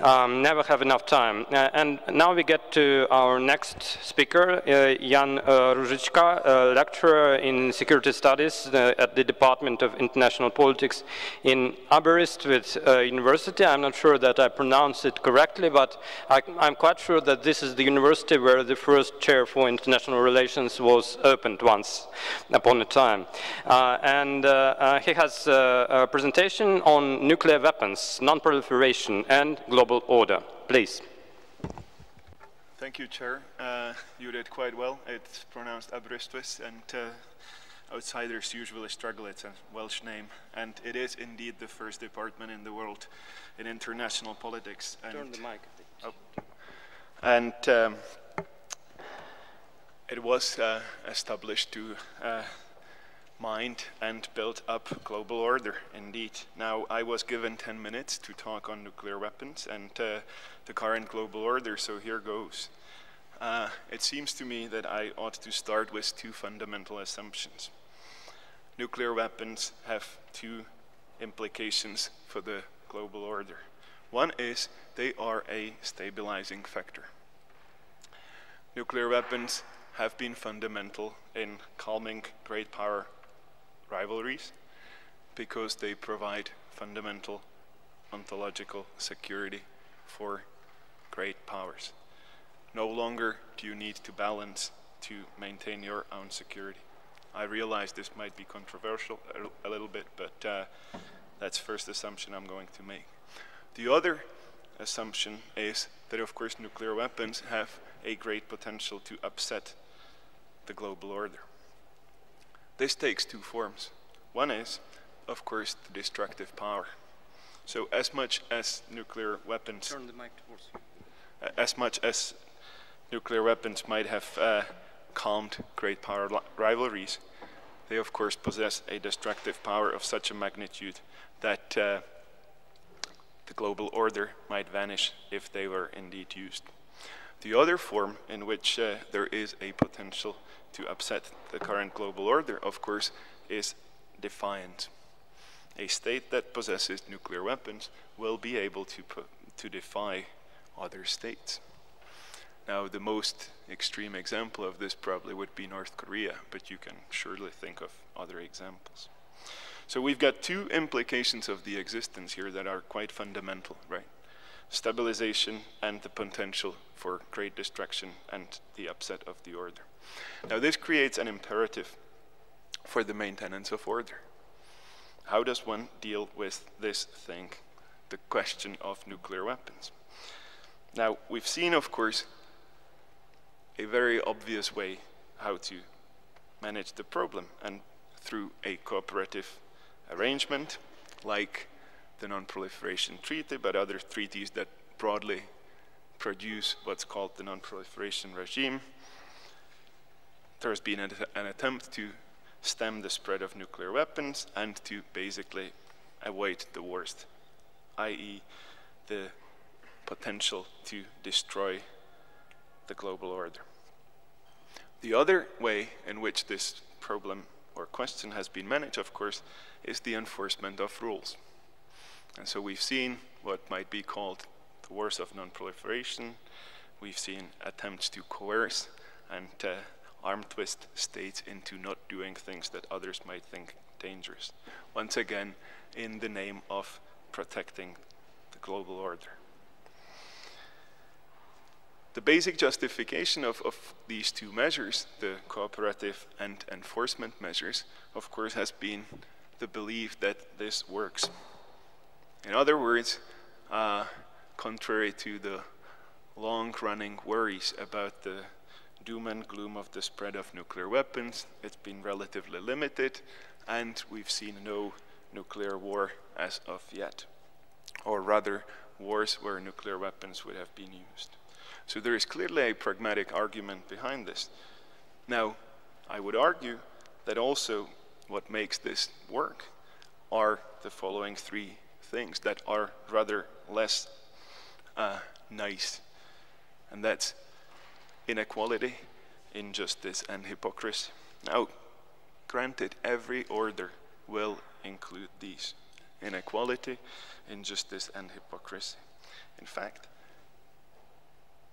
um, never have enough time. and now we get to our next speaker, Jan uh, lecturer lecturer in security studies uh, at the Department of International International politics in Aberystwyth uh, University. I'm not sure that I pronounce it correctly, but I, am quite sure that this is the university where the first chair for international relations was opened once upon a time. Uh, and uh, uh, he has uh, a presentation on nuclear weapons, non-proliferation, and global order. Please. Thank you, Chair. Uh, you did quite well. It's pronounced Aberystwyth, and outsiders usually struggle. It's a Welsh name, and it is indeed the first department in the world in international politics. And Turn the mic. Oh. And um, it was uh, established to uh, mind and build up global order, indeed. Now, I was given 10 minutes to talk on nuclear weapons and uh, the current global order, so here goes. Uh, it seems to me that I ought to start with two fundamental assumptions. Nuclear weapons have two implications for the global order. One is they are a stabilizing factor. Nuclear weapons have been fundamental in calming great power rivalries because they provide fundamental ontological security for great powers. No longer do you need to balance to maintain your own security. I realize this might be controversial a, a little bit, but uh, that's first assumption I'm going to make. The other assumption is that, of course, nuclear weapons have a great potential to upset the global order. This takes two forms. One is, of course, the destructive power. So as much as nuclear weapons... Turn the mic towards you. As much as nuclear weapons might have uh, calmed great power rivalries, they of course possess a destructive power of such a magnitude that uh, the global order might vanish if they were indeed used. The other form in which uh, there is a potential to upset the current global order, of course, is defiance. A state that possesses nuclear weapons will be able to, to defy other states. Now, the most extreme example of this probably would be North Korea, but you can surely think of other examples. So we've got two implications of the existence here that are quite fundamental, right? Stabilization and the potential for great destruction and the upset of the order. Now this creates an imperative for the maintenance of order. How does one deal with this thing, the question of nuclear weapons? Now, we've seen, of course, a very obvious way how to manage the problem, and through a cooperative arrangement, like the Non-Proliferation Treaty, but other treaties that broadly produce what's called the Non-Proliferation Regime, there's been an, an attempt to stem the spread of nuclear weapons and to basically avoid the worst, i.e., the potential to destroy the global order. The other way in which this problem or question has been managed, of course, is the enforcement of rules. And so we've seen what might be called the wars of non-proliferation. We've seen attempts to coerce and uh, arm twist states into not doing things that others might think dangerous. Once again, in the name of protecting the global order. The basic justification of, of these two measures, the cooperative and enforcement measures, of course, has been the belief that this works. In other words, uh, contrary to the long-running worries about the doom and gloom of the spread of nuclear weapons, it's been relatively limited, and we've seen no nuclear war as of yet, or rather, wars where nuclear weapons would have been used. So there is clearly a pragmatic argument behind this. Now, I would argue that also what makes this work are the following three things that are rather less uh, nice. And that's inequality, injustice, and hypocrisy. Now, granted, every order will include these inequality, injustice, and hypocrisy. In fact,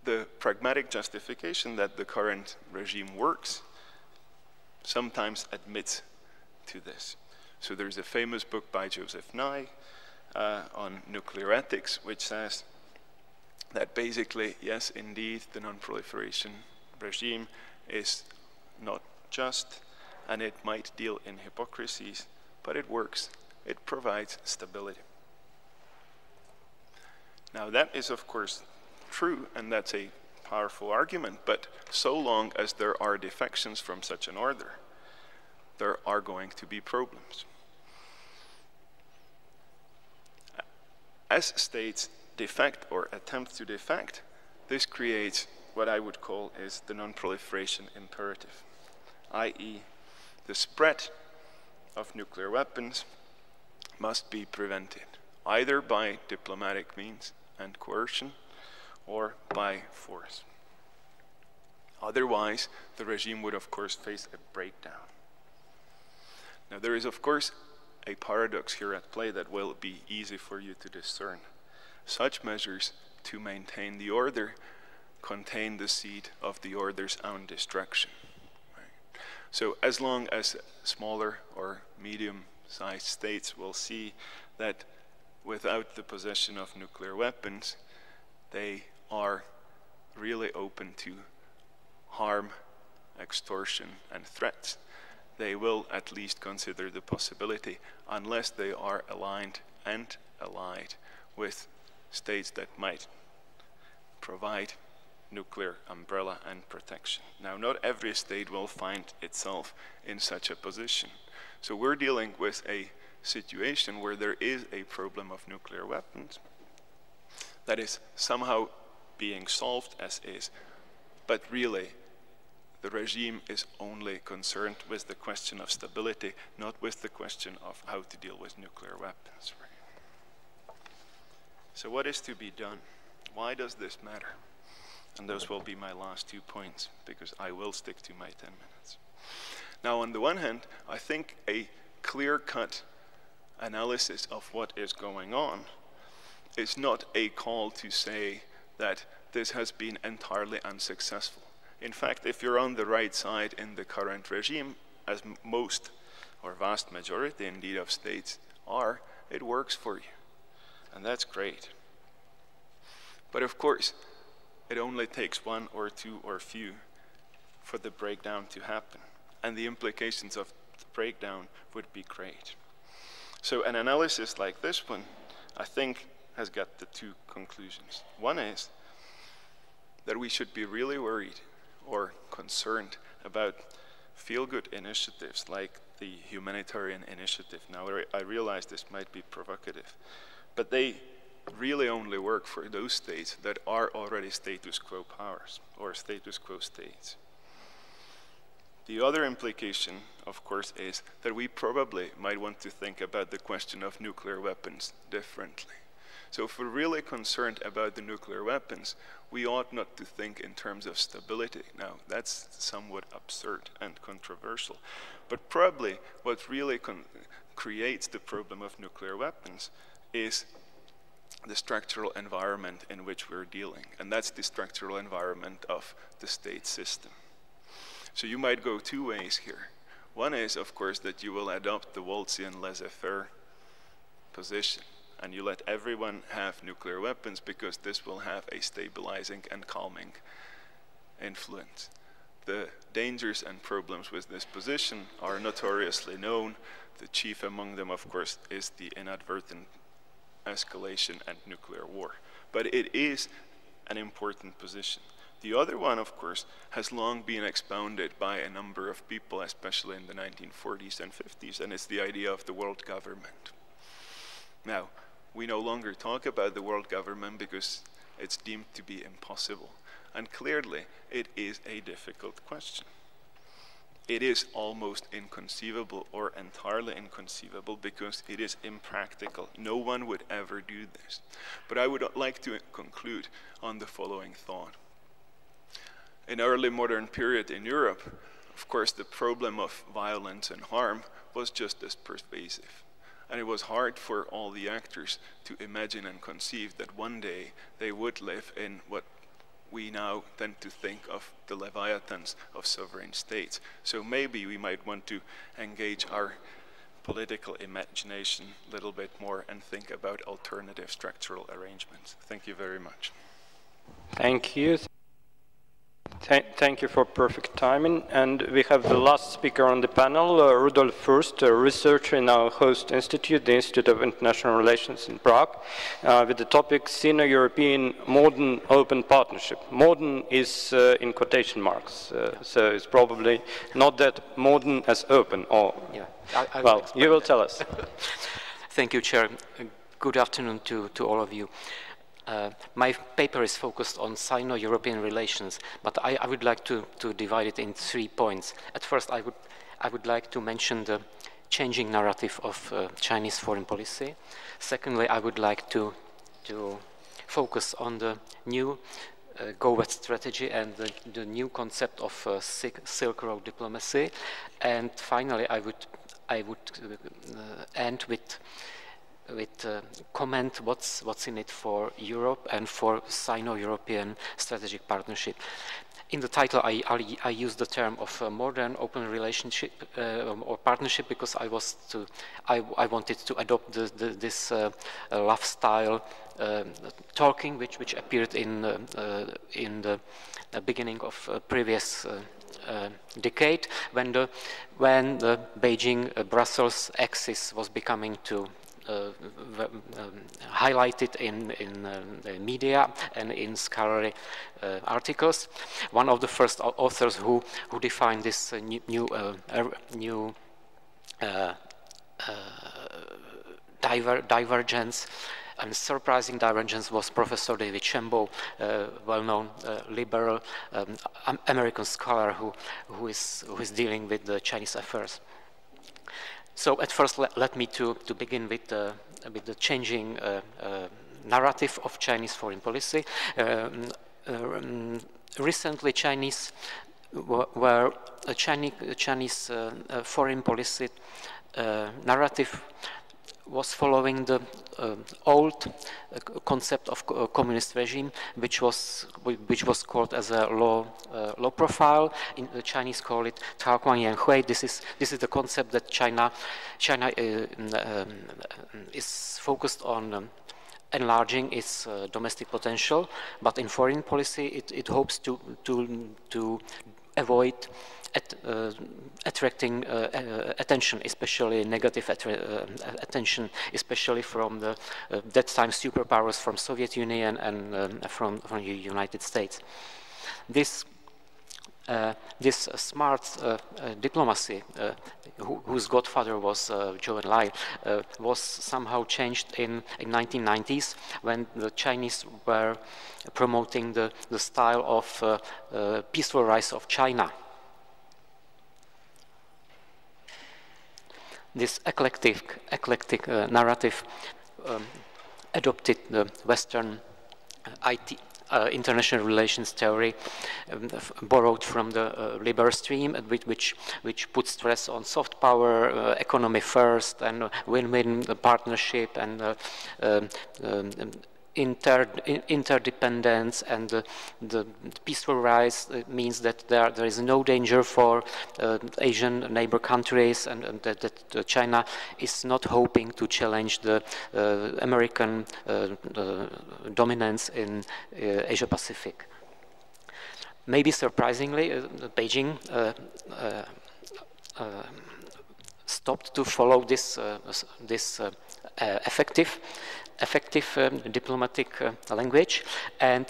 the pragmatic justification that the current regime works sometimes admits to this. So there's a famous book by Joseph Nye uh, on nuclear ethics, which says that basically, yes, indeed, the non-proliferation regime is not just, and it might deal in hypocrisies, but it works. It provides stability. Now that is, of course, true, and that's a powerful argument, but so long as there are defections from such an order, there are going to be problems. As states defect or attempt to defect, this creates what I would call is the non-proliferation imperative, i.e. the spread of nuclear weapons must be prevented, either by diplomatic means and coercion, or by force. Otherwise, the regime would, of course, face a breakdown. Now, there is, of course, a paradox here at play that will be easy for you to discern. Such measures to maintain the order contain the seed of the order's own destruction. So, as long as smaller or medium sized states will see that without the possession of nuclear weapons, they are really open to harm, extortion, and threats, they will at least consider the possibility unless they are aligned and allied with states that might provide nuclear umbrella and protection. Now, not every state will find itself in such a position. So we're dealing with a situation where there is a problem of nuclear weapons that is somehow being solved as is. But really, the regime is only concerned with the question of stability, not with the question of how to deal with nuclear weapons. So what is to be done? Why does this matter? And those will be my last two points, because I will stick to my 10 minutes. Now, on the one hand, I think a clear-cut analysis of what is going on is not a call to say that this has been entirely unsuccessful. In fact, if you're on the right side in the current regime, as most or vast majority indeed of states are, it works for you. And that's great. But of course, it only takes one or two or few for the breakdown to happen. And the implications of the breakdown would be great. So an analysis like this one, I think, has got the two conclusions. One is that we should be really worried or concerned about feel-good initiatives like the humanitarian initiative. Now, I realize this might be provocative, but they really only work for those states that are already status quo powers or status quo states. The other implication, of course, is that we probably might want to think about the question of nuclear weapons differently. So if we're really concerned about the nuclear weapons, we ought not to think in terms of stability. Now, that's somewhat absurd and controversial. But probably what really creates the problem of nuclear weapons is the structural environment in which we're dealing. And that's the structural environment of the state system. So you might go two ways here. One is, of course, that you will adopt the Waltzian laissez-faire position and you let everyone have nuclear weapons because this will have a stabilizing and calming influence. The dangers and problems with this position are notoriously known. The chief among them, of course, is the inadvertent escalation and nuclear war. But it is an important position. The other one, of course, has long been expounded by a number of people, especially in the 1940s and 50s, and it's the idea of the world government. Now, we no longer talk about the world government because it's deemed to be impossible. And clearly, it is a difficult question. It is almost inconceivable or entirely inconceivable because it is impractical. No one would ever do this. But I would like to conclude on the following thought. In early modern period in Europe, of course, the problem of violence and harm was just as pervasive. And it was hard for all the actors to imagine and conceive that one day they would live in what we now tend to think of the leviathans of sovereign states. So maybe we might want to engage our political imagination a little bit more and think about alternative structural arrangements. Thank you very much. Thank you. Th thank you for perfect timing. And we have the last speaker on the panel, uh, Rudolf Fürst, a researcher in our host institute, the Institute of International Relations in Prague, uh, with the topic Sino-European Modern Open Partnership. Modern is uh, in quotation marks, uh, so it's probably not that modern as open. Or yeah, I, I well, you will tell us. Thank you, Chair. Good afternoon to, to all of you. Uh, my paper is focused on Sino-European relations, but I, I, would like to, to divide it in three points. At first, I would, I would like to mention the changing narrative of uh, Chinese foreign policy. Secondly, I would like to, to focus on the new uh, Go West strategy and the, the new concept of uh, Silk Road diplomacy. And finally, I would, I would uh, end with with uh, comment what's what's in it for Europe and for Sino-European strategic partnership. In the title, I, I, I use the term of modern open relationship uh, or partnership because I was to I, I wanted to adopt the, the, this uh, love style uh, talking, which which appeared in uh, in the beginning of previous. Uh, decade when the when the Beijing uh, Brussels axis was becoming to uh, um, highlighted in, in uh, the media and in scholarly uh, articles. One of the first authors who, who defined this new, new, er, diver, divergence and surprising divergence was Professor David Shambaugh, uh, well-known uh, liberal um, American scholar who, who, is, who is dealing with the Chinese affairs. So at first, let, let me to, to begin with, the with the changing uh, uh, narrative of Chinese foreign policy. Um, um, recently, Chinese were Chinese, Chinese uh, foreign policy narrative was following the uh, old uh, concept of co communist regime, which was which was called as a low uh, low profile. In the Chinese call it Yan Hui. This is this is the concept that China China uh, um, is focused on. Um, enlarging its uh, domestic potential, but in foreign policy, it, it hopes to to to avoid at, uh, attracting uh, uh, attention, especially negative attention, especially from the that time superpowers from Soviet Union and um, from from the United States. This uh, this uh, smart uh, diplomacy, wh whose godfather was Zhou Enlai, was somehow changed in, in 1990s when the Chinese were promoting the, the style of peaceful rise of China this eclectic, eclectic uh, narrative um, adopted the Western uh, IT, uh, international relations theory um, borrowed from the uh, Liber stream, which, which puts stress on soft power, uh, economy first, and win-win partnership, and um, um, inter, interdependence and the, the, peaceful rise means that there, there is no danger for uh, Asian neighbor countries and, and that, that, China is not hoping to challenge the uh, American uh, dominance in uh, Asia Pacific. Maybe surprisingly, uh, Beijing uh, stopped to follow this, this effective effective um, diplomatic uh, language. And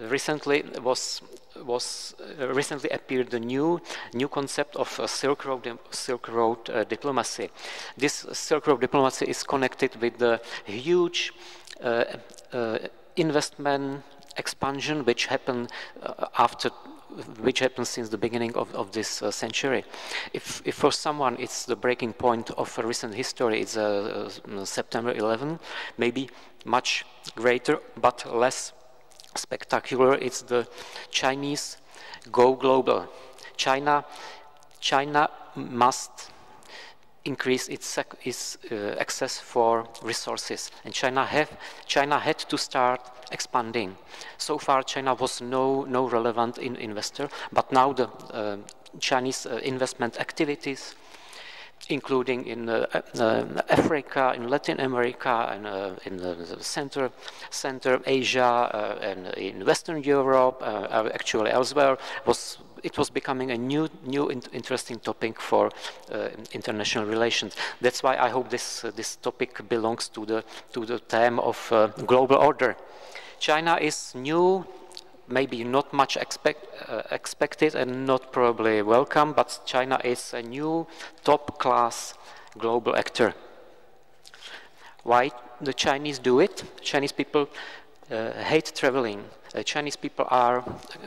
recently was was uh, recently appeared the new new concept of uh, Silk Road Silk Road uh, diplomacy. This Silk Road diplomacy is connected with the huge uh, uh, investment expansion which happened after which happened since the beginning of, of this uh, century. If, if, for someone it's the breaking point of recent history, it's uh, uh, September 11, maybe much greater but less spectacular, it's the Chinese go global. China, China must increase its, its uh, access for resources. And China, have, China had to start expanding. So far, China was no, no relevant in investor, but now the uh, Chinese uh, investment activities including in uh, uh, Africa, in Latin America, and uh, in the, center, center Asia, and in Western Europe, actually elsewhere, was it was becoming a new, new in interesting topic for uh, international relations. That's why I hope this uh, this topic belongs to the to the theme of uh, global order. China is new maybe not much expect, uh, expected and not probably welcome, but China is a new top class global actor. Why the Chinese do it? Chinese people uh, hate traveling. Uh, Chinese people are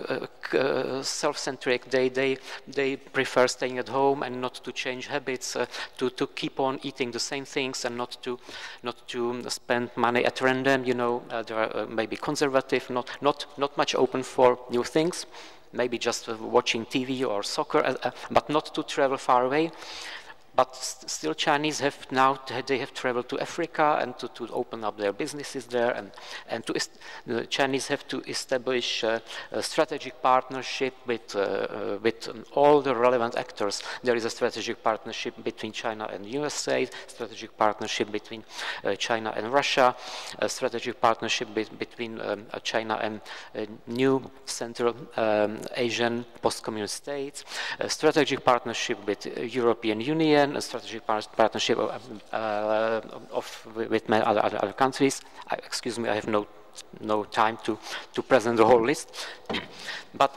uh, uh, self-centric. They, they, they prefer staying at home and not to change habits, uh, to, to keep on eating the same things and not to, not to spend money at random. You know, uh, they are maybe conservative, not, not, not much open for new things maybe just watching TV or soccer, uh, but not to travel far away but still Chinese have now they have traveled to Africa and to, to open up their businesses there and and to the Chinese have to establish uh, a strategic partnership with uh, uh, with all the relevant actors. There is a strategic partnership between China and USA strategic partnership between uh, China and Russia a strategic partnership be between um, uh, China and new Central um, Asian post-communist states a strategic partnership with European Union again, a strategic partnership of, uh, of with other, other, other countries. I, excuse me, I have no no time to, to present the whole list. but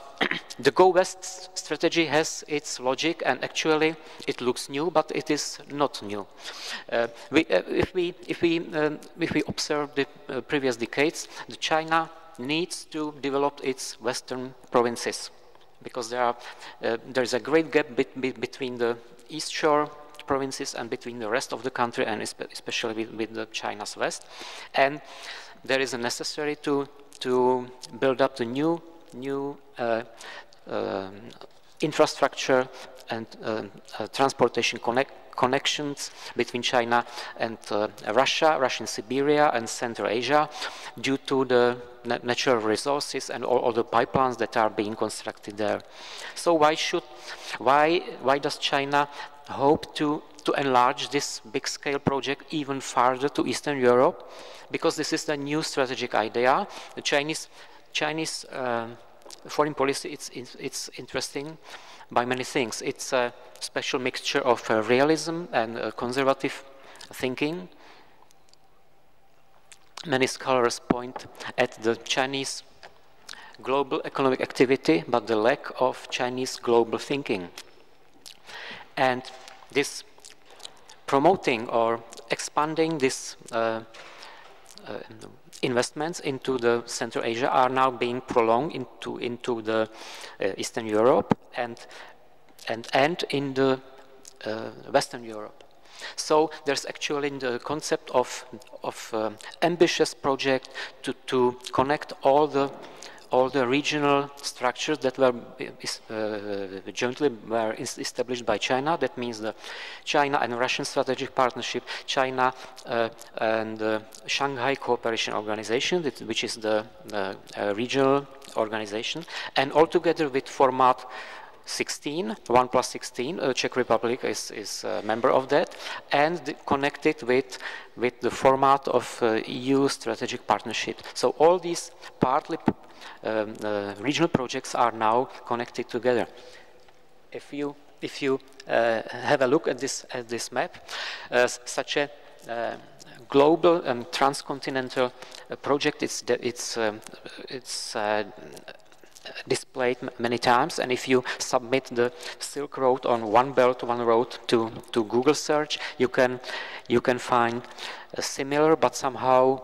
the Go West strategy has its logic and actually it looks new, but it is not new. Uh, we, uh, if, we, if, we, um, if we observe the uh, previous decades, the China needs to develop its western provinces because there, are, uh, there is a great gap between the East Shore provinces and between the rest of the country and especially with, with the China's west. And there is a necessary to, to build up the new, new uh, uh, infrastructure and uh, uh transportation connect connections between China and uh, Russia, Russian Siberia and Central Asia due to the natural resources and all, all, the pipelines that are being constructed there. So why should, why, why does China hope to, to enlarge this big scale project even further to Eastern Europe because this is the new strategic idea. The Chinese, Chinese uh, foreign policy, it's, it's, it's, interesting by many things. It's a special mixture of uh, realism and uh, conservative thinking. Many scholars point at the Chinese global economic activity, but the lack of Chinese global thinking. And this promoting or expanding this uh, uh, investments into the Central Asia are now being prolonged into into the uh, Eastern Europe and and and in the uh, Western Europe. So there's actually the concept of, of um, ambitious project to, to connect all the all the regional structures that were uh, jointly were established by China. That means the China and Russian strategic partnership, China uh, and uh, Shanghai Cooperation Organization, which is the uh, regional organization, and altogether with format 16, 1 plus 16, uh, Czech Republic is, is a member of that, and connected with, with the format of uh, EU strategic partnership. So all these partly um, uh, regional projects are now connected together. If you, if you uh, have a look at this, at this map, uh, such a global and transcontinental project, it's, it's, um, it's displayed many times. And if you submit the Silk Road on one belt one road to, to Google search you can you can find similar but somehow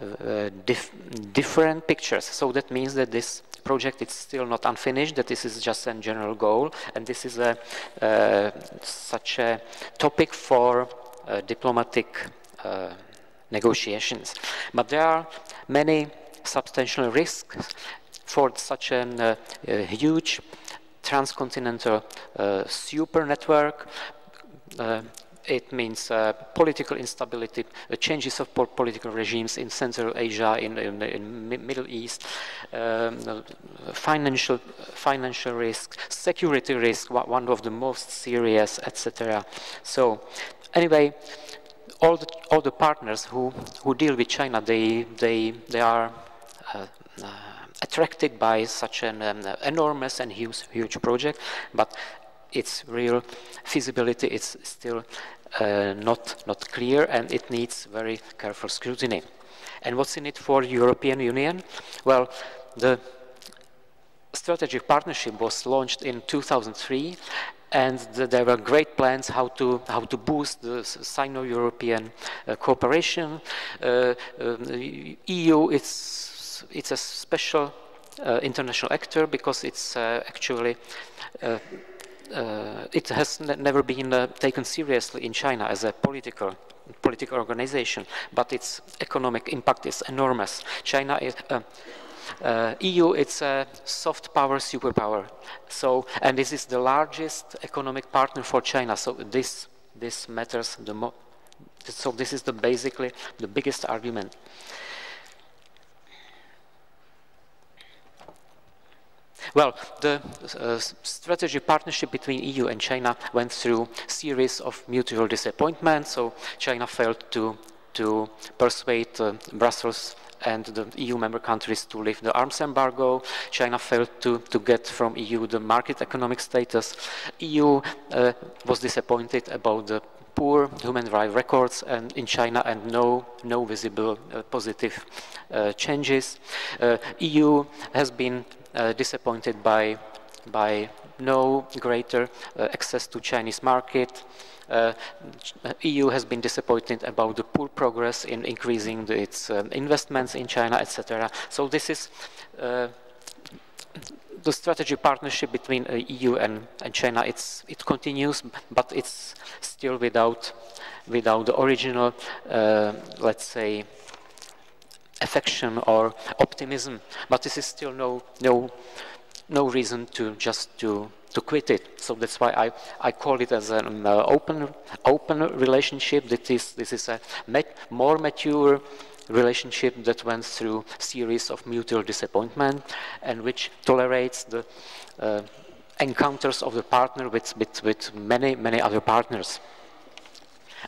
uh, dif different pictures. So that means that this project is still not unfinished that this is just a general goal. And this is a uh, such a topic for uh, diplomatic uh, negotiations. But there are many substantial risks for such a uh, huge transcontinental uh, super network. Uh, it means uh, political instability, uh, changes of po political regimes in Central Asia, in, in, in Middle East, um, financial financial risk, security risk, one of the most serious, etc. So, anyway, all the all the partners who who deal with China, they they they are. Uh, attracted by such an um, enormous and huge, huge project, but its real feasibility is still uh, not, not clear and it needs very careful scrutiny. And what's in it for European Union? Well, the strategic partnership was launched in 2003 and the, there were great plans how to how to boost the Sino-European uh, cooperation. Uh, um, EU is it's a special uh, international actor because it's uh, actually uh, uh it has never been uh, taken seriously in China as a political political organization, but its economic impact is enormous. China is. Uh, EU, it's a soft power superpower. So, and this is the largest economic partner for China. So this this matters the most. So this is the basically the biggest argument. Well, the uh, strategy partnership between EU and China went through series of mutual disappointments. So China failed to, to persuade uh, Brussels and the EU member countries to lift the arms embargo. China failed to, to get from EU the market economic status. EU uh, was disappointed about the poor human rights records and in China and no, no visible uh, positive uh, changes. Uh, EU has been disappointed by, by no greater uh, access to Chinese market. Uh, EU has been disappointed about the poor progress in increasing the, its um, investments in China, etc. So this is uh, the strategic partnership between uh, EU and, and China. It's, it continues, but it's still without, without the original, uh, let's say, affection or optimism, but this is still no, no, no reason to just to, to quit it. So that's why I, I call it as an uh, open, open relationship. That is, this is a mat more mature relationship that went through series of mutual disappointment and which tolerates the uh, encounters of the partner with, with, with many, many other partners.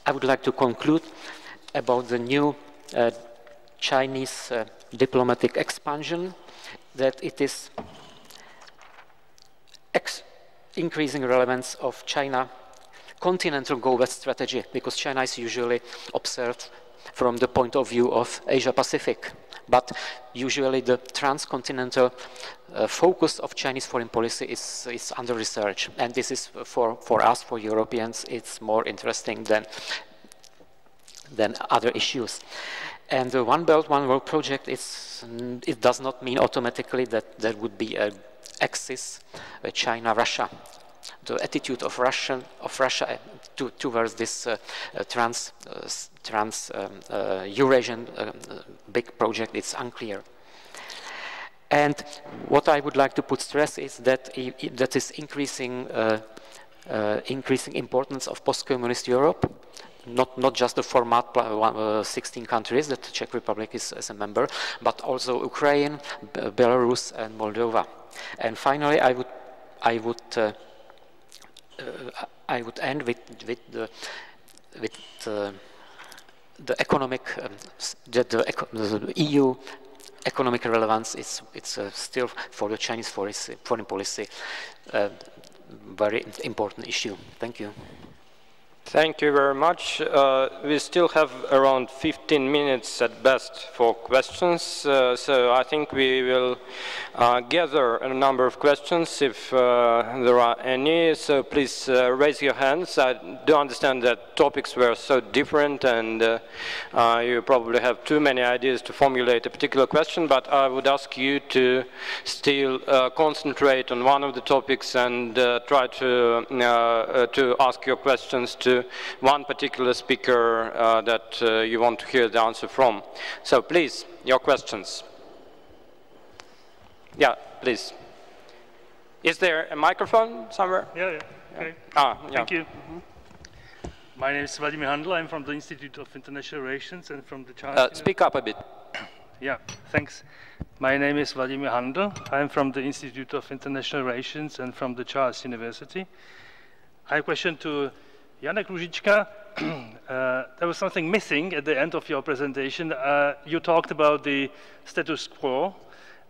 I would like to conclude about the new uh, Chinese uh, diplomatic expansion, that it is increasing relevance of China continental go-west strategy, because China is usually observed from the point of view of Asia-Pacific. But usually the transcontinental uh, focus of Chinese foreign policy is, is under research. And this is for, for us, for Europeans, it's more interesting than, than other issues. And the One Belt, One Road project, it does not mean automatically that there would be an axis, China-Russia. the attitude of Russian of Russia to, towards this trans trans um, Eurasian big project is unclear. And what I would like to put stress is that that is increasing uh, uh, increasing importance of post-communist Europe, not not just the format uh, 16 countries that the Czech Republic is as a member, but also Ukraine, B Belarus, and Moldova. And finally, I would I would uh, uh, I would end with with the with the economic um, the, the, EU economic relevance is it's uh, still for the Chinese foreign policy uh, very important issue. Thank you. Thank you very much. Uh, we still have around 15 minutes at best for questions, uh, so I think we will uh, gather a number of questions if uh, there are any. So please uh, raise your hands. I do understand that topics were so different and uh, you probably have too many ideas to formulate a particular question, but I would ask you to still concentrate on one of the topics and try to, to ask your questions to one particular speaker uh, that uh, you want to hear the answer from. So please, your questions. Yeah, please. Is there a microphone somewhere? Yeah, yeah. Okay. Ah, yeah. Thank you. Mm -hmm. My name is Vladimir Handl. I'm from the Institute of International Relations and from the Charles. Uh, speak up a bit. Yeah, thanks. My name is Vladimir Handl. I'm from the Institute of International Relations and from the Charles University. I have a question to Janek Růžička, uh, there was something missing at the end of your presentation. Uh, you talked about the status quo,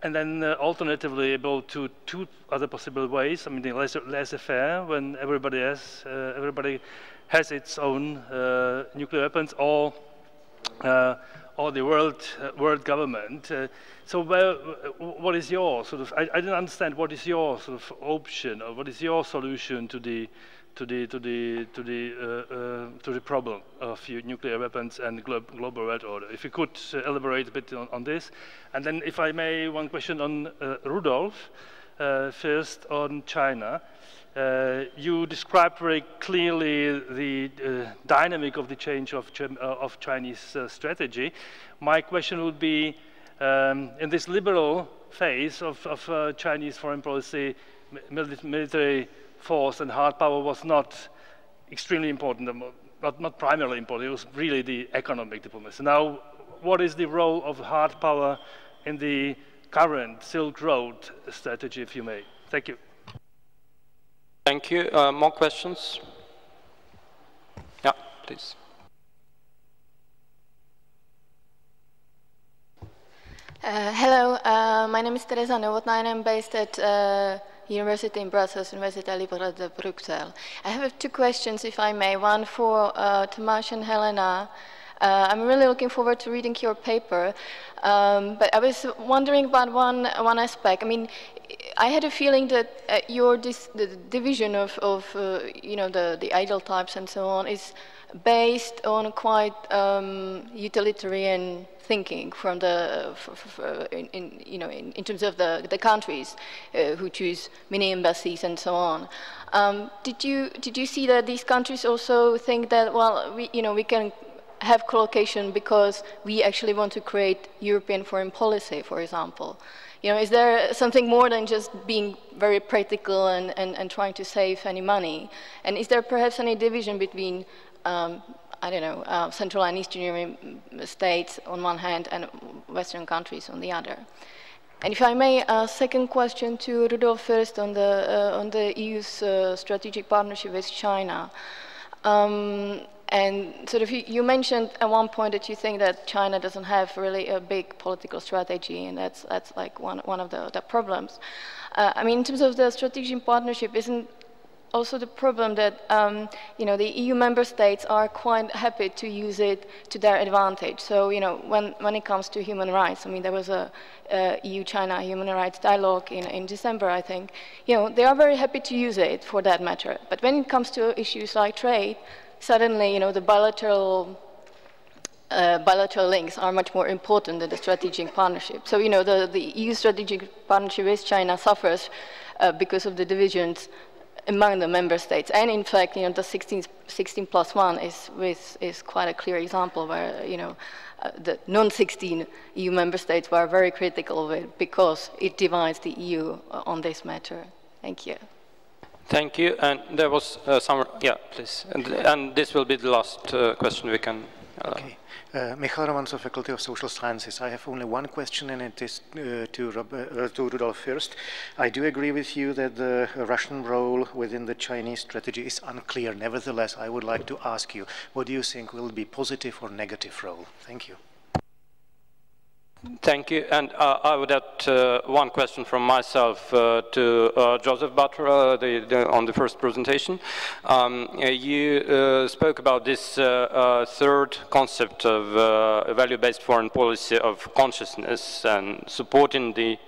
and then uh, alternatively about two, two other possible ways. I mean, the laissez-faire, when everybody has, uh, everybody has its own uh, nuclear weapons, or, or the world, world government. so well, what is your sort of, I, I didn't understand what is your sort of option, or what is your solution to the to the to the to the uh, uh, to the problem of nuclear weapons and glo global world order. If you could uh, elaborate a bit on, on, this, and then if I may, one question on Rudolf. first on China. Uh, you described very clearly the uh, dynamic of the change of, uh, of Chinese strategy. My question would be, um, in this liberal phase of, of Chinese foreign policy, military force and hard power was not extremely important, not, not primarily important, it was really the economic diplomacy. Now, what is the role of hard power in the current Silk Road strategy, if you may? Thank you. Thank you. Uh, more questions? Yeah, please. Uh, hello, uh, my name is Tereza Novotná and I'm based at uh, University in Brussels, Université Libre de Bruxelles. I have two questions, if I may. One for uh, Tomáš and Helena. Uh, I'm really looking forward to reading your paper, um, but I was wondering about one one aspect. I mean, I had a feeling that uh, your the division of, of uh, you know the the ideal types and so on is based on quite um, utilitarian thinking from the in, in, you know in, in, terms of the the countries uh, who choose mini embassies and so on. Um, did you did you see that these countries also think that well we you know we can have co-location because we actually want to create European foreign policy, for example? You know, is there something more than just being very practical and, and, and trying to save any money? And is there perhaps any division between um, I don't know, uh, Central and Eastern European states on one hand and Western countries on the other. And if I may, a uh, second question to Rudolf first on the, uh, on the EU's uh, strategic partnership with China. Um, and sort of you, you, mentioned at one point that you think that China doesn't have really a big political strategy, and that's that's like one one of the, the problems. Uh, I mean, in terms of the strategic partnership, isn't also the problem that um, you know the EU member states are quite happy to use it to their advantage. So you know when when it comes to human rights, I mean there was a, EU-China human rights dialogue in in December, I think. You know they are very happy to use it for that matter. But when it comes to issues like trade, suddenly you know the bilateral uh, bilateral links are much more important than the strategic partnership. So, you know, the, the EU strategic partnership with China suffers uh, because of the divisions among the member states. And in fact, you know, the 16, 16 plus one is, with, is quite a clear example where, you know, uh, the non-16 EU member states were very critical of it because it divides the EU uh, on this matter. Thank you. Thank you. And there was uh, some, yeah, please. And, and, this will be the last uh, question we can. Uh, okay. Uh, Michal Romancov, Faculty of Social Sciences. I have only one question, and it is uh, to, uh, to Rudolf first. I do agree with you that the Russian role within the Chinese strategy is unclear. Nevertheless, I would like to ask you, what do you think will be positive or negative role? Thank you. Thank you. And uh, I would add uh, one question from myself uh, to uh, Jozef Bátora uh, the, the, on the first presentation. Um, you uh, spoke about this third concept of value-based foreign policy of consciousness and supporting the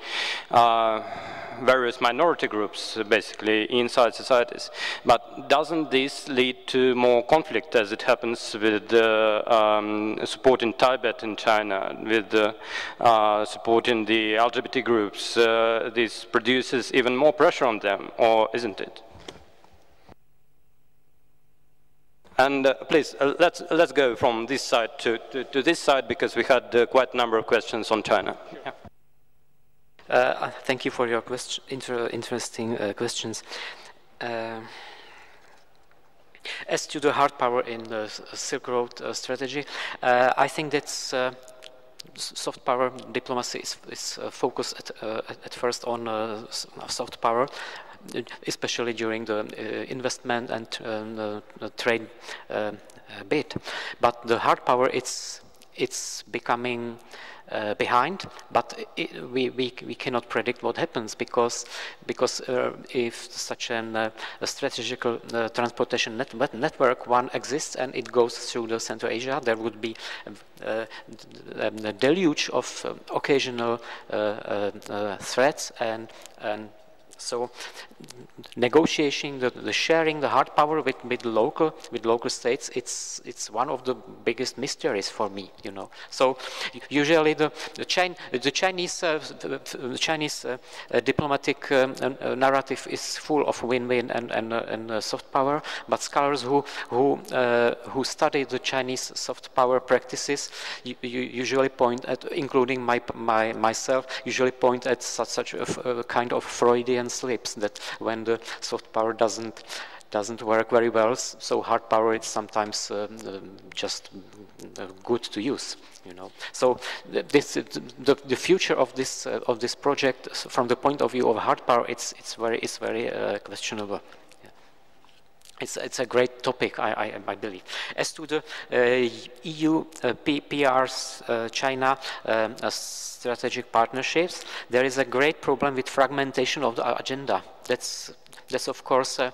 various minority groups, basically, inside societies. But doesn't this lead to more conflict, as it happens with uh, um, supporting Tibet in China, with uh, supporting the LGBT groups? Uh, this produces even more pressure on them, or isn't it? And uh, please, uh, let's, let's go from this side to, to, to this side because we had uh, quite a number of questions on China. Yeah. Uh, thank you for your question, inter interesting uh, questions. Uh, as to the hard power in the Silk Road uh, strategy, uh, I think that's uh, soft power diplomacy is, is focused at, at, first on soft power, especially during the investment and trade bit. But the hard power, it's it's becoming uh, behind, but it, we, we, we cannot predict what happens because because uh, if such an, uh, a strategic uh, transportation net network one exists and it goes through the Central Asia, there would be uh, a deluge of uh, occasional threats and and so negotiating, the, the, sharing, the hard power with, with local with local states, it's it's one of the biggest mysteries for me, you know. So usually the the, Chin, the Chinese uh, the, Chinese uh, uh, diplomatic um, uh, narrative is full of win-win and and, uh, and uh, soft power, but scholars who who who study the Chinese soft power practices you usually point at, including my, my myself, usually point at such, such a, a kind of Freudian slips that when the soft power doesn't doesn't work very well, so hard power is sometimes uh, just uh, good to use, you know. So this, the, the future of this uh, of this project, from the point of view of hard power, it's it's very it's very uh, questionable. It's, it's a great topic, I, I, I believe. As to the uh, EU uh, PRs, uh, China um, strategic partnerships, there is a great problem with fragmentation of the agenda. That's, that's of course, a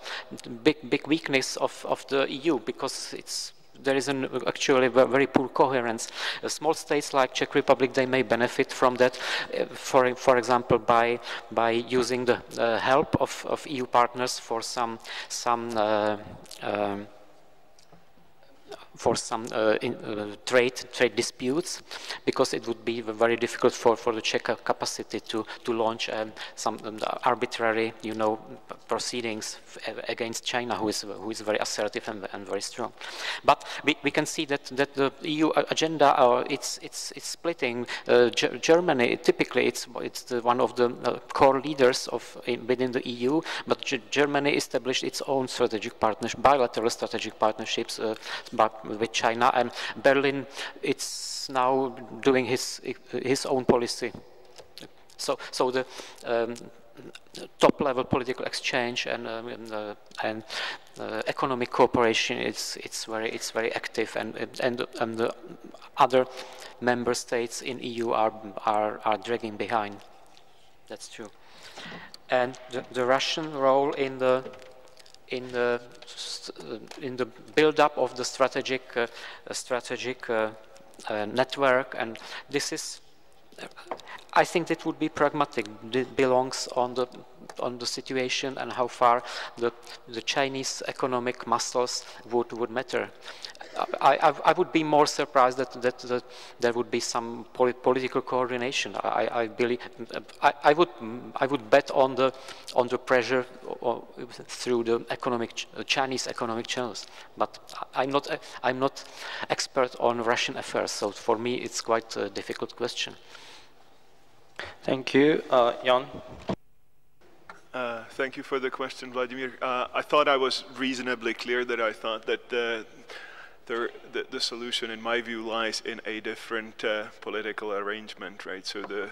big, big weakness of, of the EU because it's there is an actually very poor coherence. Uh, small states like Czech Republic, they may benefit from that, uh, for, for example, by, by using the uh, help of, of EU partners for some, some uh, um, for some uh, in, uh, trade trade disputes because it would be very difficult for, for the Czech capacity to to launch um, some um, arbitrary you know proceedings against China who is who is very assertive and, and very strong. But we, we can see that that the EU agenda uh, it's it's it's splitting uh, Germany typically it's it's the, one of the uh, core leaders of in, within the EU but G Germany established its own strategic partnership bilateral strategic partnerships uh, but with China, and Berlin it's now doing his his own policy. So so the um, top level political exchange and um, and, uh, and uh, economic cooperation it's it's very it's very active and and and the other member states in EU are are are dragging behind. That's true. And the, the Russian role in the in the in the build-up of the strategic uh, strategic uh, uh, network, and this is. I think that would be pragmatic. It belongs on the on the situation and how far the, the Chinese economic muscles would, would matter. I, I, I, would be more surprised that, that, that there would be some political coordination. I, I believe I, would I would bet on the on the pressure through the economic Chinese economic channels. But I'm not I'm not expert on Russian affairs, so for me it's quite a difficult question. Thank you, uh, Jan. Uh, thank you for the question, Vladimir. Uh, I thought I was reasonably clear that I thought that uh, the, the, the, solution, in my view, lies in a different uh, political arrangement, right? So the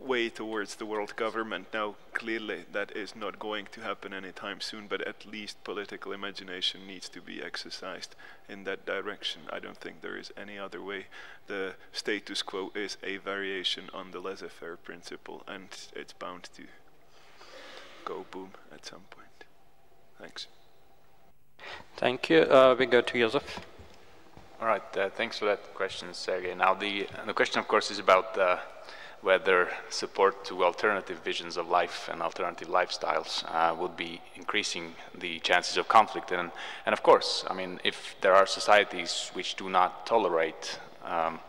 way towards the world government. Now, clearly, that is not going to happen anytime soon, but at least political imagination needs to be exercised in that direction. I don't think there is any other way. The status quo is a variation on the laissez-faire principle, and it's bound to go boom at some point. Thanks. Thank you. Uh, we go to Jozef. All right. Uh, thanks for that question, Sergey. Now, the, the question, of course, is about uh, whether support to alternative visions of life and alternative lifestyles uh, would be increasing the chances of conflict. And, and of course, I mean, if there are societies which do not tolerate um,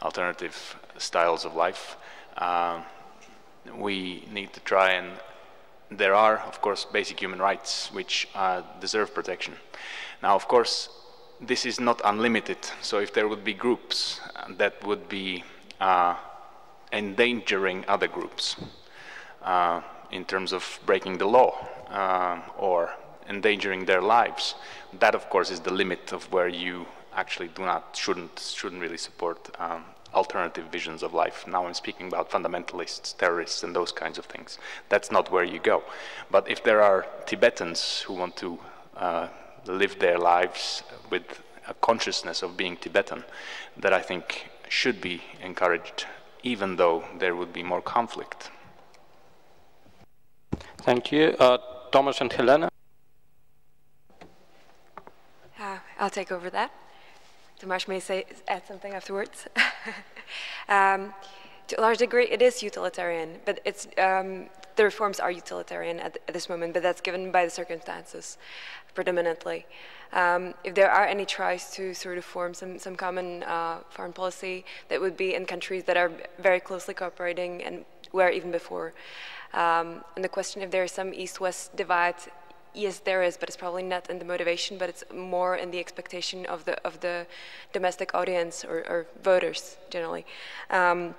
alternative styles of life, uh, we need to try and there are, of course, basic human rights which uh, deserve protection. Now, of course, this is not unlimited. So if there would be groups that would be uh, endangering other groups uh, in terms of breaking the law uh, or endangering their lives, that, of course, is the limit of where you actually do not, shouldn't, shouldn't really support um, alternative visions of life. Now I'm speaking about fundamentalists, terrorists, and those kinds of things. That's not where you go. But if there are Tibetans who want to uh, live their lives with a consciousness of being Tibetan, that I think should be encouraged, even though there would be more conflict. Thank you. Uh, Tomáš and Helena. Uh, I'll take over that. Tomáš may say, add something afterwards. um, to a large degree, it is utilitarian, but it's, um, the reforms are utilitarian at, at, this moment, but that's given by the circumstances predominantly. Um, if there are any tries to sort of form some, some common uh, foreign policy, that would be in countries that are very closely cooperating and were even before. Um, and the question if there is some east-west divide yes, there is, but it's probably not in the motivation, but it's more in the expectation of the of the domestic audience or, or voters generally. Um,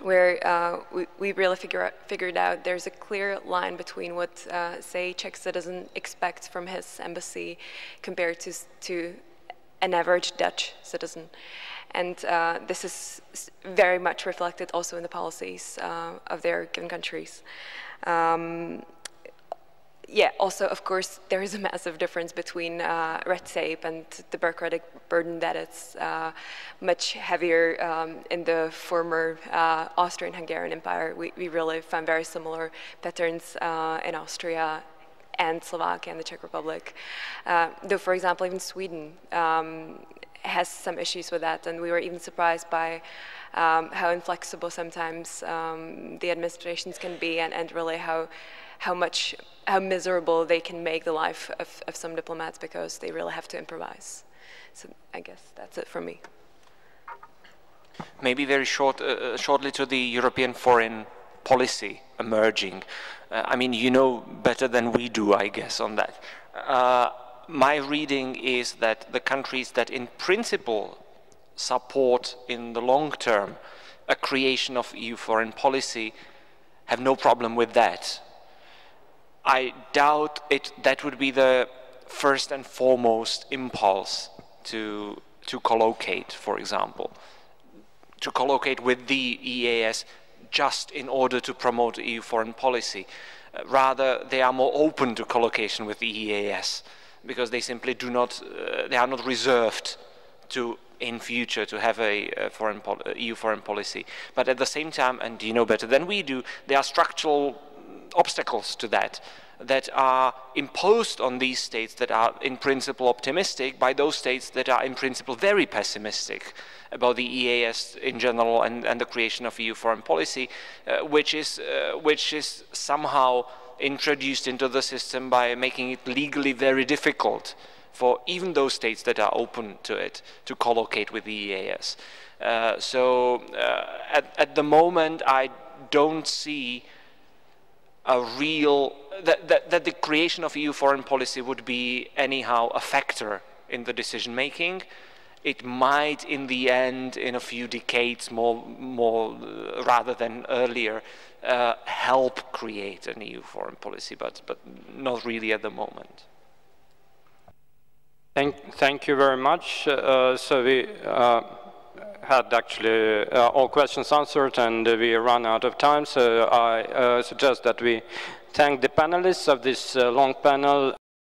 where uh, we, we really figure out, figured out there's a clear line between what, uh, say, Czech citizen expects from his embassy compared to, to an average Dutch citizen. And uh, this is very much reflected also in the policies uh, of their given countries. Um, yeah, also, of course, there is a massive difference between uh, red tape and the bureaucratic burden that it's uh, much heavier um, in the former uh, Austrian-Hungarian Empire. We, we, really find very similar patterns uh, in Austria and Slovakia and the Czech Republic. Uh, though, for example, even Sweden um, has some issues with that, and we were even surprised by um, how inflexible sometimes um, the administrations can be and, and really how how much how miserable they can make the life of, of some diplomats because they really have to improvise. So I guess that's it from me. Maybe very short, uh, uh shortly to the European foreign policy emerging. Uh, I mean, you know better than we do, I guess, on that. Uh, my reading is that the countries that in principle support in the long term a creation of EU foreign policy have no problem with that I doubt it, that would be the first and foremost impulse to, to co-locate, for example, to co-locate with the EAS just in order to promote EU foreign policy. Uh, rather, they are more open to co-location with the EAS because they simply do not, uh, they are not reserved to in future to have a, a foreign EU foreign policy. But at the same time, and you know better than we do, there are structural obstacles to that that are imposed on these states that are in principle optimistic by those states that are in principle very pessimistic about the EAS in general and, and the creation of EU foreign policy, uh, which, is, uh, which is somehow introduced into the system by making it legally very difficult for even those states that are open to it to co-locate with the EAS. Uh, so uh, at, at the moment, I don't see a real, that, that, that the creation of EU foreign policy would be anyhow a factor in the decision making. It might, in the end, in a few decades, more, more uh, rather than earlier, uh, help create an EU foreign policy, but, but not really at the moment. Thank, thank you very much. Uh, so we uh, had actually uh, all questions answered and we run out of time. So I uh, suggest that we thank the panelists of this uh, long panel